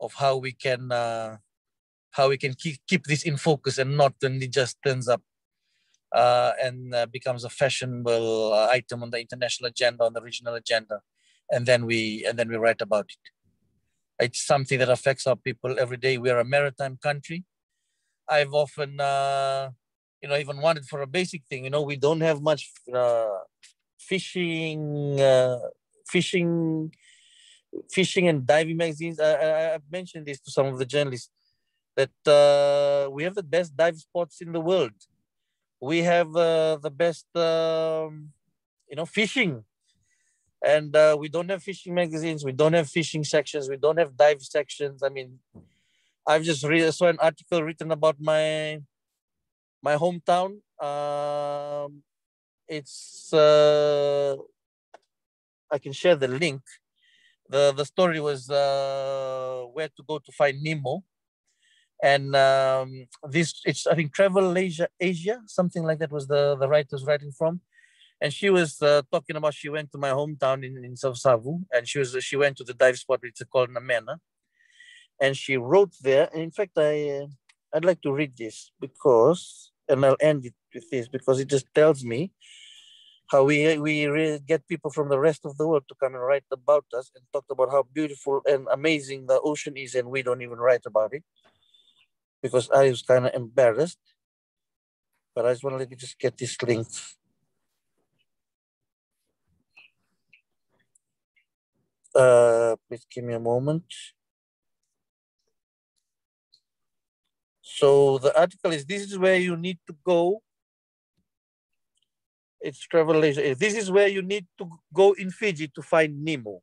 L: of how we can uh, how we can keep, keep this in focus and not only just turns up uh, and uh, becomes a fashionable uh, item on the international agenda on the regional agenda and then we and then we write about it. It's something that affects our people every day. We're a maritime country. I've often uh, you know, even wanted for a basic thing. You know, we don't have much uh, fishing, uh, fishing, fishing and diving magazines. I, I, have mentioned this to some of the journalists that uh, we have the best dive spots in the world. We have uh, the best, um, you know, fishing. And uh, we don't have fishing magazines. We don't have fishing sections. We don't have dive sections. I mean, I've just read, saw an article written about my my hometown. Um, it's uh, I can share the link. the The story was uh, where to go to find Nemo, and um, this it's I think Travel Asia Asia something like that was the the writer's writing from, and she was uh, talking about she went to my hometown in in Savusavu, and she was she went to the dive spot which is called Namena, and she wrote there. And in fact, I I'd like to read this because and I'll end it with this because it just tells me how we we get people from the rest of the world to come and write about us and talk about how beautiful and amazing the ocean is, and we don't even write about it because I was kind of embarrassed. But I just want to let you just get this link. Uh, please give me a moment. So the article is, this is where you need to go. It's travel This is where you need to go in Fiji to find Nemo.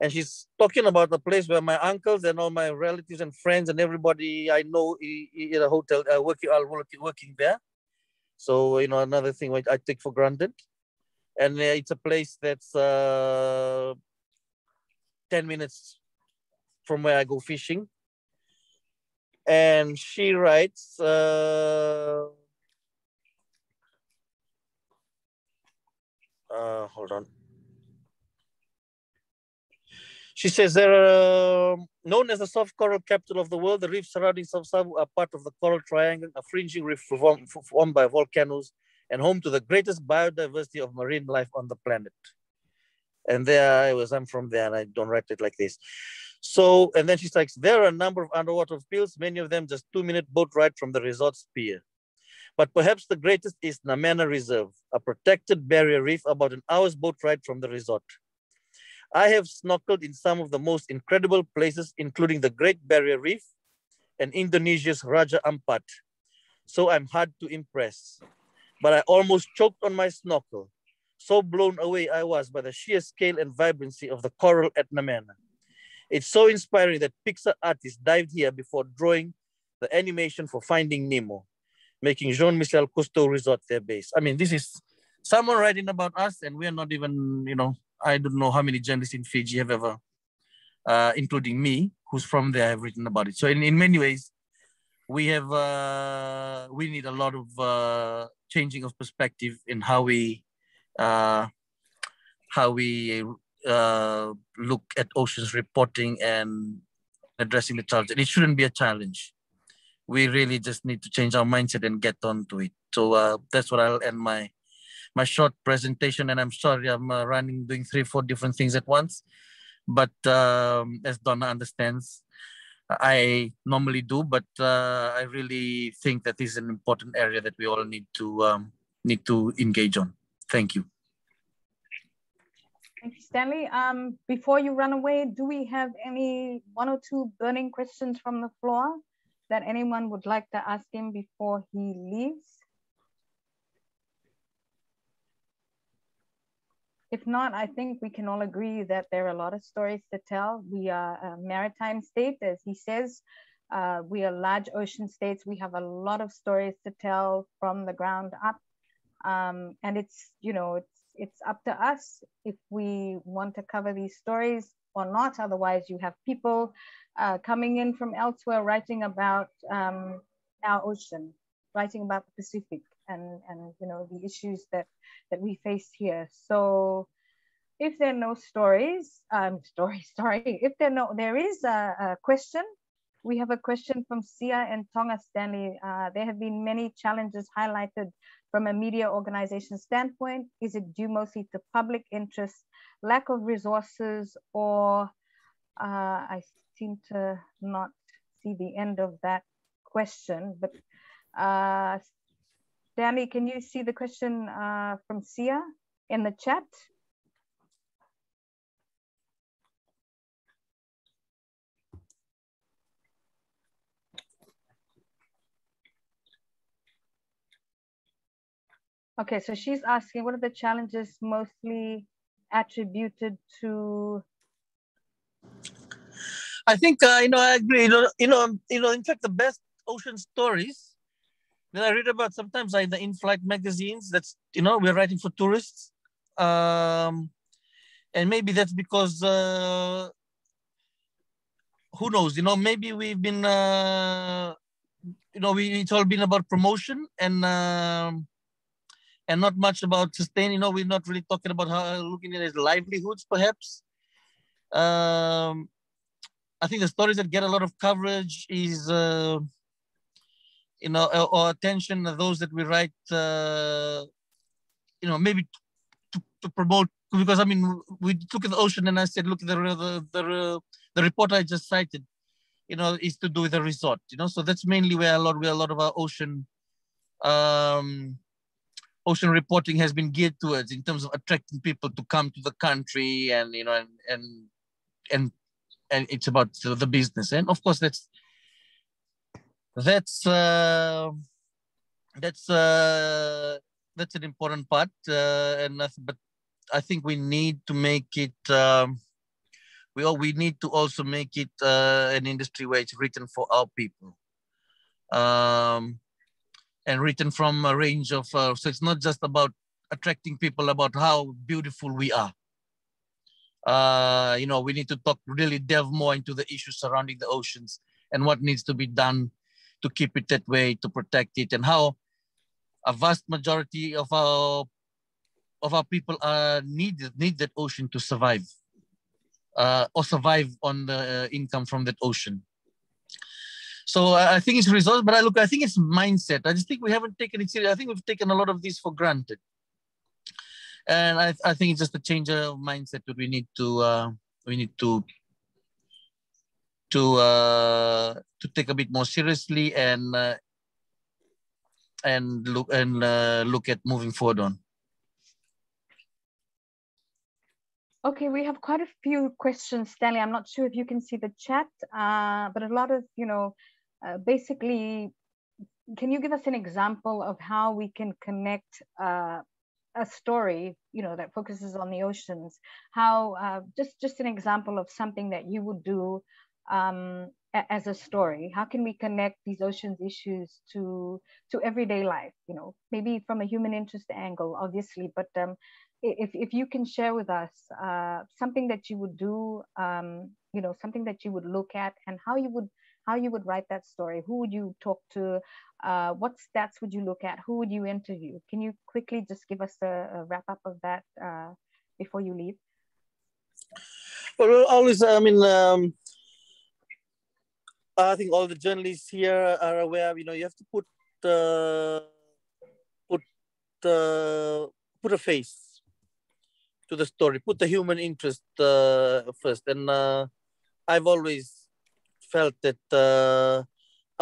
L: And she's talking about the place where my uncles and all my relatives and friends and everybody I know in a hotel uh, working, are working, working there. So, you know, another thing I take for granted. And uh, it's a place that's uh, 10 minutes from where I go fishing. And she writes, uh, uh, hold on. She says they're uh, known as the soft coral capital of the world. The reefs surrounding Savu are part of the coral triangle, a fringing reef formed by volcanoes and home to the greatest biodiversity of marine life on the planet. And there I was, I'm from there and I don't write it like this. So, and then she's like, there are a number of underwater fields, many of them just two minute boat ride from the resort's pier. But perhaps the greatest is Namena Reserve, a protected barrier reef about an hour's boat ride from the resort. I have snorkeled in some of the most incredible places, including the Great Barrier Reef and Indonesia's Raja Ampat. So I'm hard to impress. But I almost choked on my snorkel. So blown away I was by the sheer scale and vibrancy of the coral at Namena. It's so inspiring that Pixar artists dived here before drawing the animation for Finding Nemo, making Jean-Michel Cousteau Resort their base. I mean, this is someone writing about us and we are not even, you know, I don't know how many journalists in Fiji have ever, uh, including me, who's from there, have written about it. So in, in many ways, we have, uh, we need a lot of uh, changing of perspective in how we, uh, how we uh, look at oceans reporting and addressing the challenge. It shouldn't be a challenge. We really just need to change our mindset and get on to it. So uh, that's what I'll end my my short presentation. And I'm sorry, I'm uh, running, doing three, four different things at once. But um, as Donna understands, I normally do, but uh, I really think that this is an important area that we all need to um, need to engage on. Thank you.
A: Thank you, Stanley. Um, before you run away, do we have any one or two burning questions from the floor that anyone would like to ask him before he leaves? If not, I think we can all agree that there are a lot of stories to tell. We are a maritime state, as he says. Uh, we are large ocean states. We have a lot of stories to tell from the ground up. Um, and it's, you know, it's, it's up to us if we want to cover these stories or not. Otherwise, you have people uh, coming in from elsewhere writing about um, our ocean, writing about the Pacific and, and you know, the issues that, that we face here. So if there are no stories, um, stories, sorry, if there no, there is a, a question, we have a question from Sia and Tonga Stanley. Uh, there have been many challenges highlighted from a media organization standpoint. Is it due mostly to public interest, lack of resources, or uh, I seem to not see the end of that question, but uh, Danny, can you see the question uh, from Sia in the chat? Okay, so she's asking, what are the challenges mostly attributed to?
L: I think uh, you know I agree. You know, you know, you know. In fact, the best ocean stories that I read about sometimes are in the in-flight magazines. That's you know we're writing for tourists, um, and maybe that's because uh, who knows? You know, maybe we've been uh, you know we it's all been about promotion and. Um, and not much about sustain. You know, we're not really talking about how looking at as livelihoods, perhaps. Um, I think the stories that get a lot of coverage is, uh, you know, or, or attention are those that we write, uh, you know, maybe to, to promote. Because I mean, we look at the ocean, and I said, look at the the the, the report I just cited. You know, is to do with the resort. You know, so that's mainly where a lot where a lot of our ocean um, ocean reporting has been geared towards in terms of attracting people to come to the country and you know and and and, and it's about the business. And of course that's that's uh, that's uh, that's an important part uh, and but I think we need to make it um, we all we need to also make it uh, an industry where it's written for our people. Um, and written from a range of, uh, so it's not just about attracting people about how beautiful we are. uh, you know, we need to talk really delve more into the issues surrounding the oceans and what needs to be done to keep it that way, to protect it, and how a vast majority of our of our people uh, need need that ocean to survive, uh, or survive on the income from that ocean. So I think it's results, but I look, I think it's mindset. I just think we haven't taken it seriously. I think we've taken a lot of these for granted. And I, I think it's just a change of mindset that we need to uh, we need to to uh, to take a bit more seriously and uh, and look and uh, look at moving forward on.
A: Okay, we have quite a few questions, Stanley. I'm not sure if you can see the chat, uh, but a lot of, you know, uh, basically, can you give us an example of how we can connect uh, a story, you know, that focuses on the oceans? How, uh, just, just an example of something that you would do um, as a story? How can we connect these oceans issues to to everyday life? You know, maybe from a human interest angle, obviously, but um, if if you can share with us uh, something that you would do, um, you know, something that you would look at, and how you would how you would write that story. Who would you talk to? Uh, what stats would you look at? Who would you interview? Can you quickly just give us a, a wrap up of that uh, before you leave?
L: Well, always, I mean, um, I think all the journalists here are aware. You know, you have to put uh, put uh, put a face to the story, put the human interest uh, first. And uh, I've always felt that uh,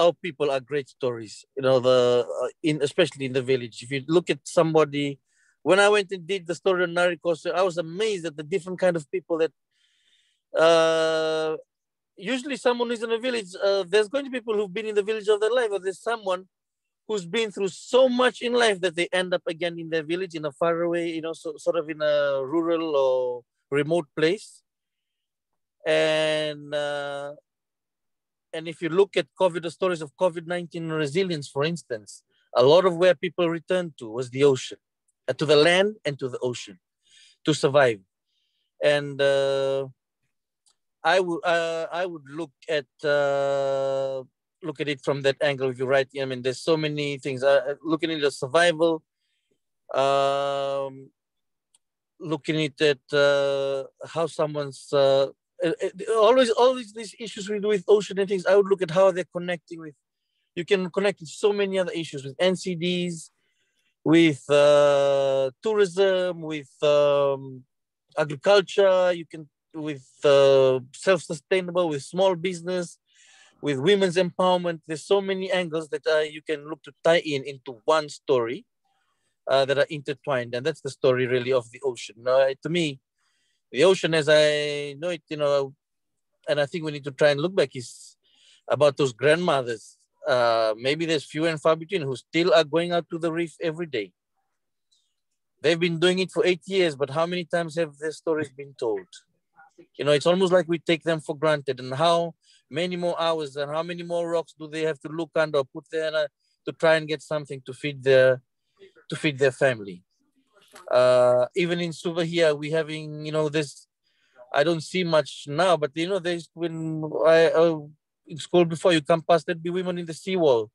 L: our people are great stories. You know, the uh, in especially in the village. If you look at somebody, when I went and did the story on Narikos, I was amazed at the different kind of people that uh, usually someone who's in a village, uh, there's going to be people who've been in the village of their life, or there's someone who's been through so much in life that they end up again in their village in a faraway, you know, so, sort of in a rural or remote place. And uh, and if you look at COVID, the stories of COVID-19 resilience, for instance, a lot of where people returned to was the ocean, uh, to the land and to the ocean to survive. And uh, I would uh, I would look at uh, look at it from that angle. If you're right, I mean, there's so many things. Uh, uh looking at the survival, um, looking at how someone's always always these issues we do with ocean and things. I would look at how they're connecting with. You can connect with so many other issues with NCDs, with tourism, with um, agriculture. You can with uh, self-sustainable, with small business, with women's empowerment. There's so many angles that uh, you can look to tie in into one story uh, that are intertwined, and that's the story really of the ocean. to me, the ocean, as I know it, you know, and I think we need to try and look back is about those grandmothers. Uh, maybe there's few and far between who still are going out to the reef every day. They've been doing it for eight years, but how many times have their stories been told? You know, it's almost like we take them for granted. And how many more hours and how many more rocks do they have to look under or put there uh, to try and get something to feed their to feed their family? Uh, even in Suva here, we having you know this. I don't see much now, but you know, there's when I uh, in school before you come past, there'd be women in the seawall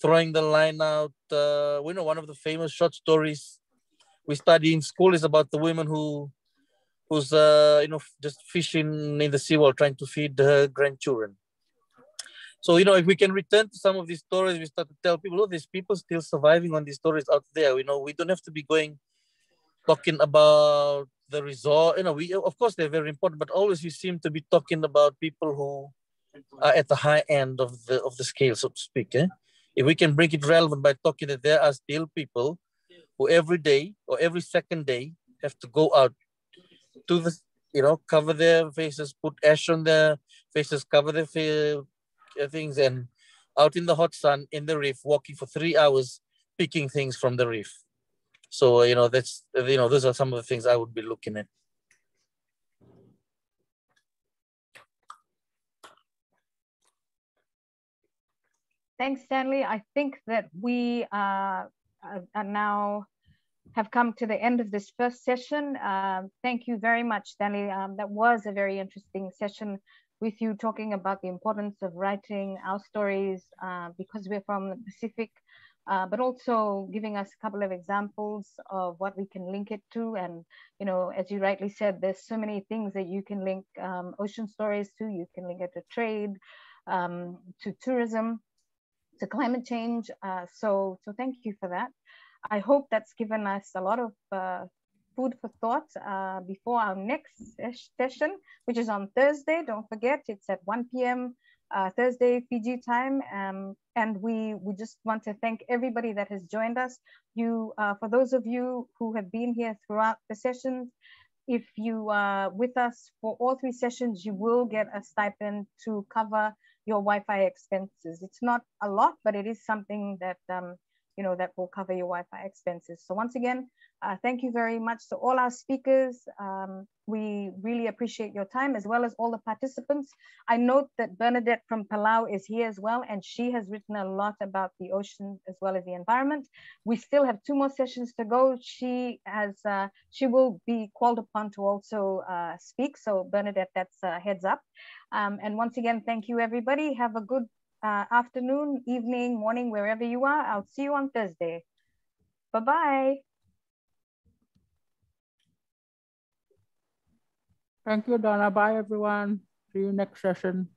L: throwing the line out. Uh, we know one of the famous short stories we study in school is about the women who who's uh, you know just fishing in the seawall trying to feed her grandchildren. So you know, if we can return to some of these stories, we start to tell people, oh, there's people still surviving on these stories out there. You know, we don't have to be going talking about the resort. You know, we of course they're very important, but always we seem to be talking about people who are at the high end of the of the scale, so to speak. Eh? If we can bring it relevant by talking that there are still people who every day or every second day have to go out to the you know cover their faces put ash on their faces cover their fa- things and out in the hot sun in the reef walking for three hours picking things from the reef so you know that's you know those are some of the things i would be looking at
A: Thanks, Stanley. I think that we uh, are now have come to the end of this first session. Um, thank you very much, Stanley. Um, that was a very interesting session with you talking about the importance of writing our stories uh, because we're from the Pacific, uh, but also giving us a couple of examples of what we can link it to. And, you know, as you rightly said, there's so many things that you can link um, ocean stories to. You can link it to trade, um, to tourism, to climate change. Uh, so, so thank you for that. I hope that's given us a lot of uh, food for thought uh, before our next session, which is on Thursday. Don't forget, it's at 1 p.m. Uh, Thursday Fiji time. Um, and we, we just want to thank everybody that has joined us. You, uh, for those of you who have been here throughout the sessions, if you are with us for all three sessions, you will get a stipend to cover your Wi-Fi expenses. It's not a lot, but it is something that um, you know, that will cover your Wi-Fi expenses. So once again, uh, thank you very much to all our speakers. Um, we really appreciate your time as well as all the participants. I note that Bernadette from Palau is here as well, and she has written a lot about the ocean as well as the environment. We still have two more sessions to go. She has, uh, she will be called upon to also uh, speak. So Bernadette, that's a heads up. Um, and once again, thank you everybody. Have a good uh, afternoon, evening, morning, wherever you are. I'll see you on Thursday. Bye-bye.
H: Thank you, Donna. Bye, everyone. See you next session.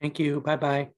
D: Thank you. Bye-bye.